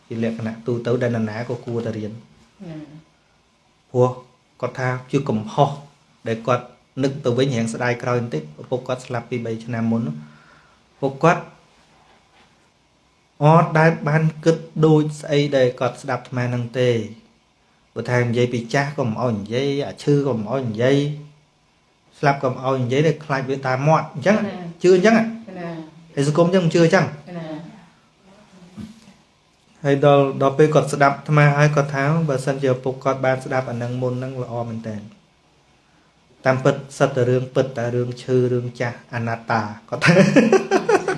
ជាលក្ខណៈទូទៅដែលនរណាក៏គួរតែរៀនព្រោះគាត់ថាជាកំហុសដែលគាត់ នឹកទៅវិញរៀងស្ដាយក្រោយបន្តិចឪពុកគាត់ស្លាប់ពី3ឆ្នាំមុនពុកគាត់អត់ដែលបានគិតដូចស្អីដែលគាត់ស្ដាប់អាត្មានឹងទេព្រោះថានិយាយពីចាស់ក៏មិនអោយនិយាយអាឈឺក៏មិនអោយនិយាយស្លាប់ក៏មិនអោយនិយាយតែខ្លាចវាតាមមាត់អញ្ចឹងជឿអញ្ចឹងហើយសង្គមអញ្ចឹងមិនជឿអញ្ចឹងហើយដល់ដល់ពេលគាត់ស្ដាប់អាត្មាហើយគាត់ថាបើសិនជាឪពុកគាត់បានស្ដាប់អានឹងមុនហ្នឹងល្អមែនតើ តាមពិតសិតតែរឿងពិតតែរឿងឈឺរឿងចាស់អនត្តាគាត់ថា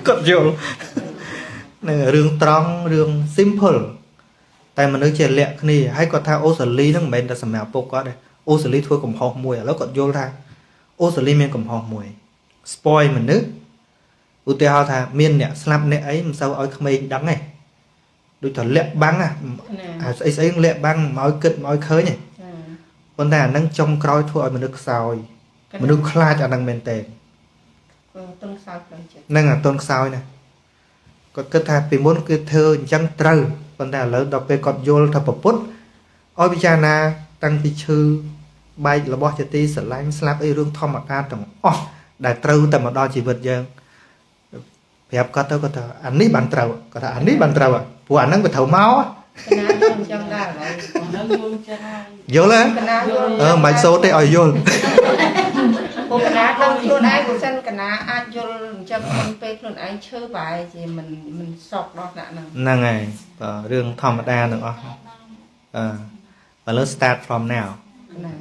គាត់យល់នឹងរឿងត្រង់រឿង simple តែមនុស្សជាលក្ខគ្នាហើយគាត់ថាអូសាលីហ្នឹងមិនមែនតែសម្រាប់ពុកគាត់ទេអូសាលីធ្វើកំហុសមួយឥឡូវគាត់យល់ថាអូសាលីមានកំហុសមួយ spoil មនុស្សឧទាហរណ៍ថាមានអ្នកស្លាប់អ្នកអីមិនសូវឲ្យក្មេងដឹងទេដូចតែលាក់បាំងអាស្អីស្អីលាក់បាំងមកឲ្យគិតមកឲ្យឃើញទេ ប៉ុន្តែអានឹងចុងក្រោយធ្វើឲ្យមនុស្សខ្សោយមនុស្សខ្លាចអានឹងមែនតើទុនខ្សោយផ្លូវចិត្តហ្នឹងអាទុនខ្សោយណាគាត់គិតថាពីមុនគឺធ្វើអញ្ចឹងត្រូវប៉ុន្តែឥឡូវដល់ពេលគាត់យល់ថាប្រពុតឲ្យពិចារណាតាំងពីឈឺបែករបស់ជាទីស្រឡាញ់ស្លាប់អីរឿងធម្មតាទាំងអស់ដែលត្រូវតែមកដល់ជីវិតយើងប្រាប់គាត់ទៅគាត់ថាអានេះបានត្រូវគាត់ថាអានេះបានត្រូវព្រោះអាហ្នឹងវាត្រូវមក កណាយល់អញ្ចឹងដែរហើយហ្នឹងយល់ចឹងហើយយល់ហ៎កណាយល់អឺមិនសូទេឲ្យយល់ពួកកណាដឹងខ្លួនឯងបើសិនកណាអាចយល់អញ្ចឹងមុនពេលខ្លួនឯងឈឺបែរជាមិនមិនសក់ដល់ថ្នាក់ហ្នឹងហ្នឹងហើយបាទរឿងធម្មតាទាំងអស់អឺឥឡូវ start from now ណា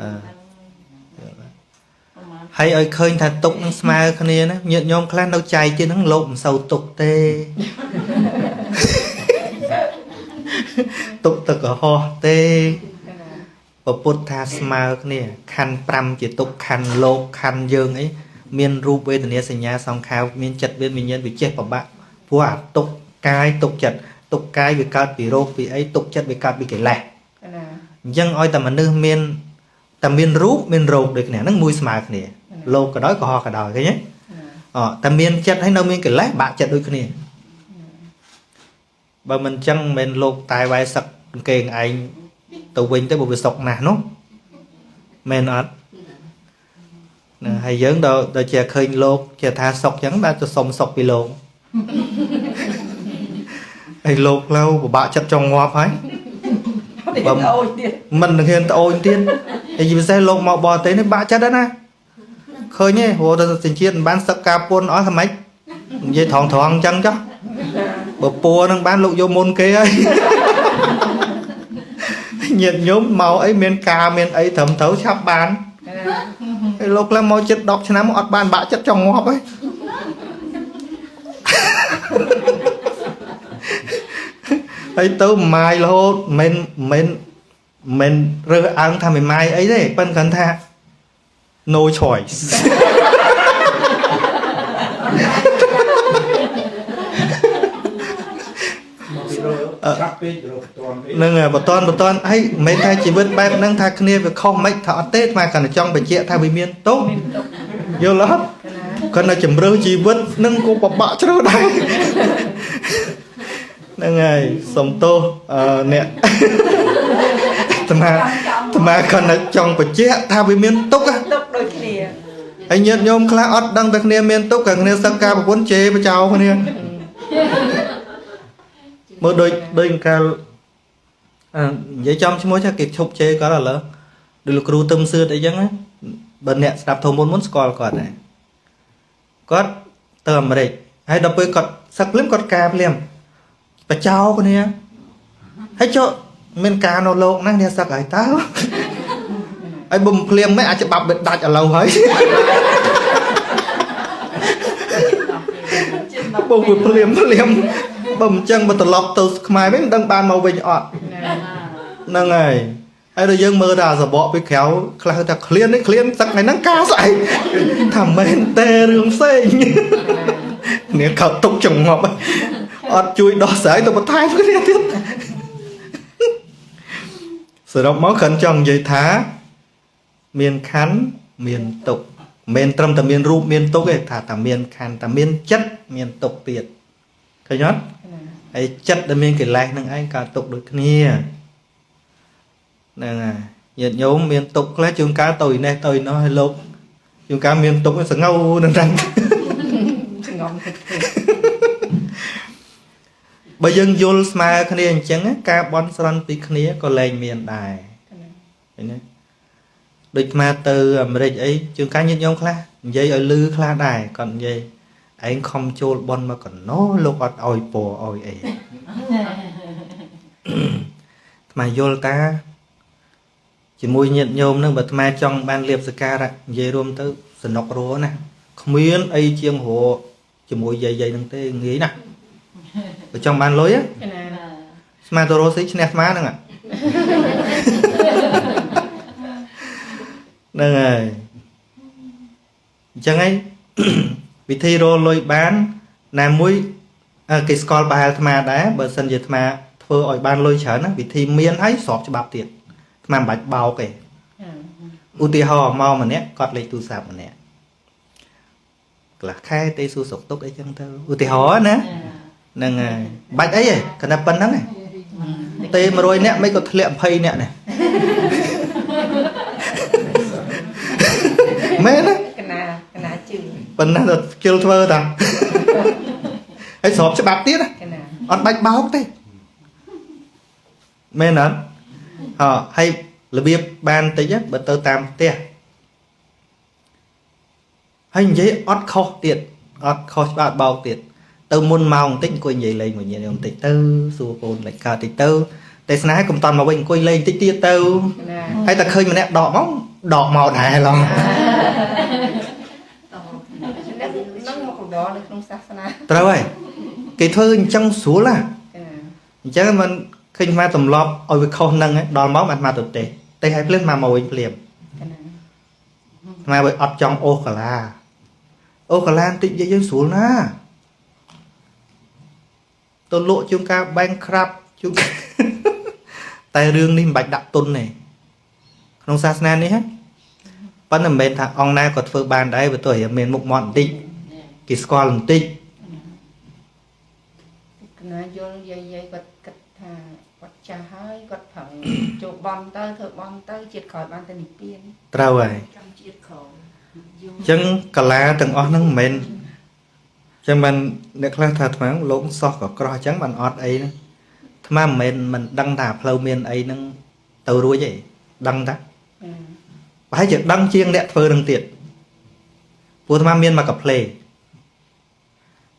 អឺហើយឲ្យឃើញថាទុកនឹងស្មើគ្នាណាញាតិញោមខ្លះនៅចែកទៀតហ្នឹងលោកមិនសូវទុកទេ ទុកទឹកកុហកទេពពុទ្ធថាស្មើគ្នាខណ្ឌ5ជាទុកខណ្ឌលោកខណ្ឌយើងអីមានរូបវេទនាសញ្ញាសង្ខារមានចិត្តវិញ្ញាណវិចេះប្របាក់ព្រោះអាទុកកាយទុកចិត្តទុកកាយវាកើតពីរោគពីអីទុកចិត្តវាកើតពីកិលេសអញ្ចឹងឲ្យតែមនុស្សមានតែមានរូបមានរោគដូចគ្នាហ្នឹងមួយស្មើគ្នាលោកក៏ដោយកុហកក៏ដោយឃើញទេអតែមានចិត្តហើយនៅមានកិលេសបាក់ចិត្តដូចគ្នា បើមិនអញ្ចឹងមិនមែនលោកតែវ៉ែសឹកគេងឯងទៅវិញទៅបើវាសុកណាស់នោះមែនអត់ណាហើយយើងដល់ដល់ជាឃើញលោក ជាថាសុកអញ្ចឹងដល់ទៅសុំសុកពីលោកហើយលោកឡូវពិបាកចិត្តចង់ងាប់ហើយបើអូយទៀតមិននឹងហ៊ានត្អូញទៀតហើយជាពិសេសលោកមកបរទេសនេះបាក់ចិត្តហើយណាឃើញទេព្រោះទៅសញ្ជាតិមិនបានសឹកការពុនអស់ហ្មិចនិយាយត្រង់ត្រង់អញ្ចឹងចុះ បើពួរនឹងបានលោកយកមុនគេហើយញាតញោមមកអីមានការមានអីត្រឹមត្រូវឆាប់បានហើយលោកឡើងមកចិត្ត10ឆ្នាំអត់បានបាក់ចិត្តចង់ងាប់ហើយហើយទៅម៉ាយរហូតមិនមិនមិនរើសអើងថាមិនម៉ាយអីទេប៉ិនគាត់ថា no choice មកពីរកឆាប់ ពេករកតន់ពេកនឹងហើយបតនបតនអីមិនមែនថាជីវិតបែបហ្នឹងថាគ្នាវាខុសមិនថាអត់ទេអាត្មាគាត់តែចង់បញ្ជាក់ថាវាមានទុកយល់អត់គាត់នៅជំរឿជីវិតនឹងក៏បបាក់ជ្រៅដែរហ្នឹងហើយសុំទោសអឺអ្នកអាត្មាអាត្មាគាត់នៅចង់បញ្ជាក់ថាវាមានទុកហ៎ទុកដូចគ្នាហើយញាតិញោមខ្លះអត់ដឹងតែគ្នាមានទុកក៏គ្នាសឹកការប្រពន្ធជេរបចោគ្នា មើលដូចដូចកាលអឺនិយាយចំឈ្មោះថាគេឈប់ជេរគាត់ឥឡូវដូចលោកគ្រូទឹមសឿតអីចឹងណាបើអ្នកស្ដាប់ធំមុនមុនស្គាល់គាត់ដែរគាត់ទៅអាមេរិកហើយដល់ពេលគាត់សឹកភ្លាមគាត់ការភ្លាមបចោគ្នាហើយចុះមានការនៅលោកណាគ្នាសឹកហើយតើហើយបំភ្លាមមិនអាចច្បាប់វាដាច់ឥឡូវហើយបងវាភ្លាមភ្លាម បើមិនចឹងបើត្រឡប់ទៅខ្មែរវិញមិនដឹងបានមកវិញអត់ហ្នឹងហើយហើយដល់យើងមើលតែអាសបកពីក្រៅខ្លះថាឃ្លាននេះឃ្លានសឹកថ្ងៃហ្នឹងការស្អែកថាមែនតែរឿងផ្សេងនេះខោទុកចងប់អត់ជួយដោះស្រាយទៅបន្ថែមគ្នាទៀតសរុបមកគ្រាន់ចង់និយាយថា មានខណ្ឌមានទុកមិនមែនត្រឹមតែមានរូបមានទុកទេថាតែមានខណ្ឌតែមានចិត្តមានទុកទៀតឃើញអត់ ហើយចិត្តដែលមានកិលេសនឹងឯងកើតទុកដូចគ្នាហ្នឹងហើយញាតិញោមមានទុកខ្លះជួនកាលទៅឯនេះទៅឯនោះហើយលោកជួនកាលមានទុកសងៅនឹងហ្នឹងស្ងំទឹកទេបើយើងយល់ស្មើគ្នាអញ្ចឹងការបន់ស្រន់ពីគ្នាក៏លែងមានដែរឃើញទេដូចស្មើទៅអាមេរិកអីជួនកាលញាតិញោមខ្លះនិយាយឲ្យលឺខ្លះដែរគាត់និយាយ ឯងខំចូលបន់មកកណោលោកអត់ឲ្យពរឲ្យអីថ្មយល់តាជាមួយញាតិញោមនឹងបើថ្មចង់បានលៀបសការៈនិយាយរួមទៅសនុករស់ណាគ្មានអីជាងរកជាមួយយាយយាយនឹងទេងាយណាស់បើចង់បានលុយណាណាស្មាទៅរស់ស៊ីឈ្នះស្មាហ្នឹងហ่ะហ្នឹងហើយអញ្ចឹងហើយ វិធីរកលុយបានណាមួយអើគេស្គាល់បែរអាត្មាដែរបើសិនជាអាត្មាធ្វើឲ្យបានលុយច្រើនណាវិធីមានហើយស្របច្បាប់ទៀតអាត្មាមិនបាច់បោកទេឧទាហរណ៍មកម្នាក់គាត់លេខទូរស័ព្ទម្នាក់កន្លះខែទេសួរសុខទុក្ខអីចឹងទៅឧទាហរណ៍ណាហ្នឹងហើយបាច់អីទេគណប៉ុណ្្នឹងឯងទេ100នាក់មិនក៏ធ្លាក់20នាក់នេះមែនណាកណាកណាជឿ ប៉ុណ្ណាទៅជិលធ្វើតាហើយស្របច្បាប់ទៀតណាកណាអត់បាច់បោកទេមែនអត់អហើយរបៀបបានតិចបើទៅតាមផ្ទះហើយនិយាយអត់ខុសទៀតអត់ខុសច្បាប់បោកទៀតទៅមុនម៉ោងបន្តិចអង្គុយនិយាយលេងមួយញាតិបន្តិចទៅសួរកូនលេខកើតតិចទៅទេសនាកុំតន់មកវិញអង្គុយលេងតិចទៀតទៅកណាហើយតែឃើញម្នាក់ដកមកដកមកដែរឡងនឹងមកកដរនៅក្នុង សាសនាត្រូវហើយគេធ្វើអញ្ចឹងស្រួលណាកណាអញ្ចឹងមិនឃើញអាទម្លាប់ឲ្យវាខុសនឹងឯងដល់មកអាត្មាទៅទេទេឲ្យភ្លាមមកមកវិញភ្លាមកណាអាត្មាវាអត់ចង់អូសកាឡាអូសកាឡាបន្តិចនិយាយយើងស្រួលណាទៅលក់ជួនកាលបែងក្រាប់ជួនកាលតែរឿងនេះមិនបាច់ដាក់ទុនទេក្នុងសាសនានេះហ៎ប៉ុន្តែមិនមែនថាអង្គណាក៏ធ្វើបានដែរបើទោះរៀងមានមុខមាត់បន្តិច គេស្គាល់បន្តិចកណាយល់យាយយាយគាត់គិតថាគាត់ចាស់ហើយគាត់ប្រឹងចូលបន់ទៅធ្វើបន់ទៅជាតិក្រោយបានទៅនិព្វានត្រូវហើយចាំជាតិក្រោយយល់អញ្ចឹងកាឡាទាំងអស់ហ្នឹងមិនមែនអញ្ចឹងបានអ្នកខ្លះថាថ្មងលោកសោះក៏ក្រោះអញ្ចឹងបានអត់អីហ្នឹងថ្មមិនមែនមិនដឹងថាផ្លូវមានអីហ្នឹងទៅរួចទេដឹងតាប្រហែលជាដឹងជាងអ្នកធ្វើនឹងទៀតព្រោះថ្មមានមកកាផ្លេ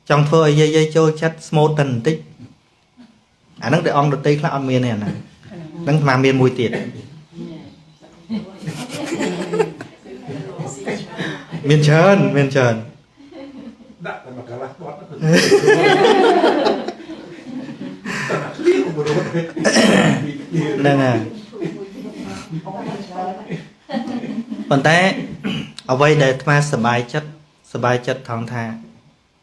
ចង់ធ្វើឲ្យយាយយាយចូលចិត្តស្មូតទៅបន្តិចអាហ្នឹងតែអង្គដតីខ្លះអត់មានទេអាហ្នឹងហ្នឹងថ្មមានមួយទៀតមានច្រើនមានច្រើនដាក់តែមកកន្លះគាត់ទៅលៀងមករត់ហ្នឹងហើយប៉ុន្តែអ្វីដែលអាត្មាសប្បាយចិត្តសប្បាយចិត្តថងថា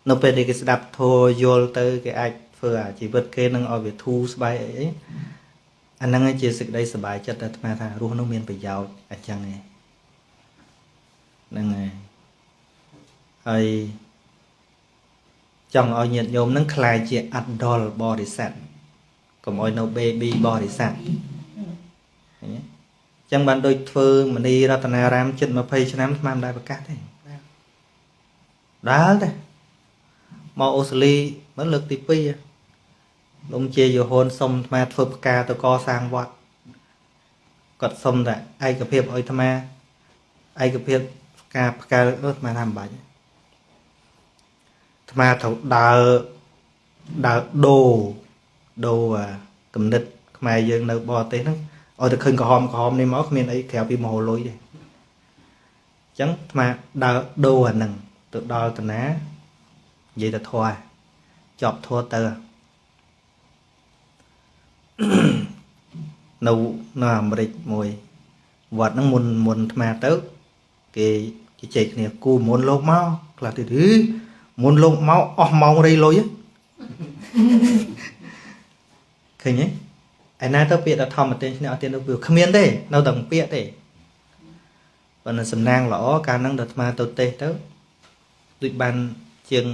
នៅពេលដែលគេស្ដាប់ធម៌យល់ទៅគេអាចធ្វើអាជីវិតគេនឹងឲ្យវាធូរស្បើយអីអីអាហ្នឹងឯងជាសេចក្តីសប្បាយចិត្តដែលអាត្មាថារស់នោះមានប្រយោជន៍អញ្ចឹងឯងហ្នឹងហើយហើយចង់ឲ្យញាតិញោមនឹងខ្លាយជាអដលបរិស័ទកុំឲ្យនៅ baby បរិស័ទឃើញទេចឹងបានដូចធ្វើមនីរតនារាមជិត20ឆ្នាំស្មានមិនដែលប្រកាសទេដើរទេ មកអូស្ត្រាលីមើលលើកទី2លំជាយហូនសុំអាត្មាធ្វើផ្កាទៅកសាងវត្តគាត់សុំតែឯកភាពឲ្យអាត្មាឯកភាពផ្កាផ្កាអឺអាត្មាថាមិនបាច់អាត្មាត្រូវដើរដើរដូរដូរអាគំនិតខ្មែរយើងនៅបរទេសហ្នឹងឲ្យតែឃើញក្រហមក្រហមនេះមកគ្មានអីក្រៅពីមហោលុយទេអញ្ចឹងអាត្មាដើរដូរអាហ្នឹងទៅដល់តាណា និយាយទៅធွာចប់ធွာទៅនៅនៅអាមេរិកមួយវត្តហ្នឹងមុនមុនអាត្មាទៅ គេជជែកគ្នាគូមុនលោកមកខ្លះទៀតហឺមុនលោកមកអស់ម៉ោងរៃលុយឃើញទេឯណាទៅពាក្យថាធម្មតាឈ្នះអត់ទៀតនៅវាគ្មានទេនៅតែពាក្យទេប៉ុន្តែសំណាងល្អកាលហ្នឹងដល់អាត្មាទៅទេសទៅដូចបានជាង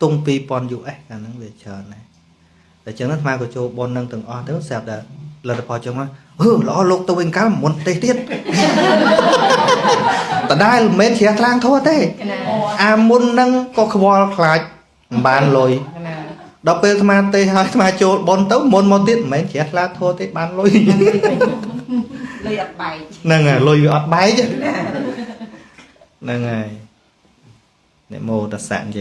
ខ្ទង់2000 US កាលហ្នឹងវាច្រើនដែរតែចឹងហ្នឹងអាត្មាក៏ចូលប៉ុននឹងទាំងអស់ទៅស្រាប់តែលទ្ធផលចឹងមកអឺល្អលោកទៅវិញកាលមុនទេសទៀតតដែលមិនមែនជ្រះថ្លាងធัวទេអាមុនហ្នឹងក៏ខ្វល់ខ្លាចមិនបានលុយដល់ពេលអាត្មាទេហើយអាត្មាចូលប៉ុនទៅមុនមកទៀតមិនមែនជ្រះថ្លាធัวទេបានលុយលុយអត់បែកហ្នឹងហើយលុយវាអត់បែកហ្នឹងហើយនិមោតសៈនិយាយ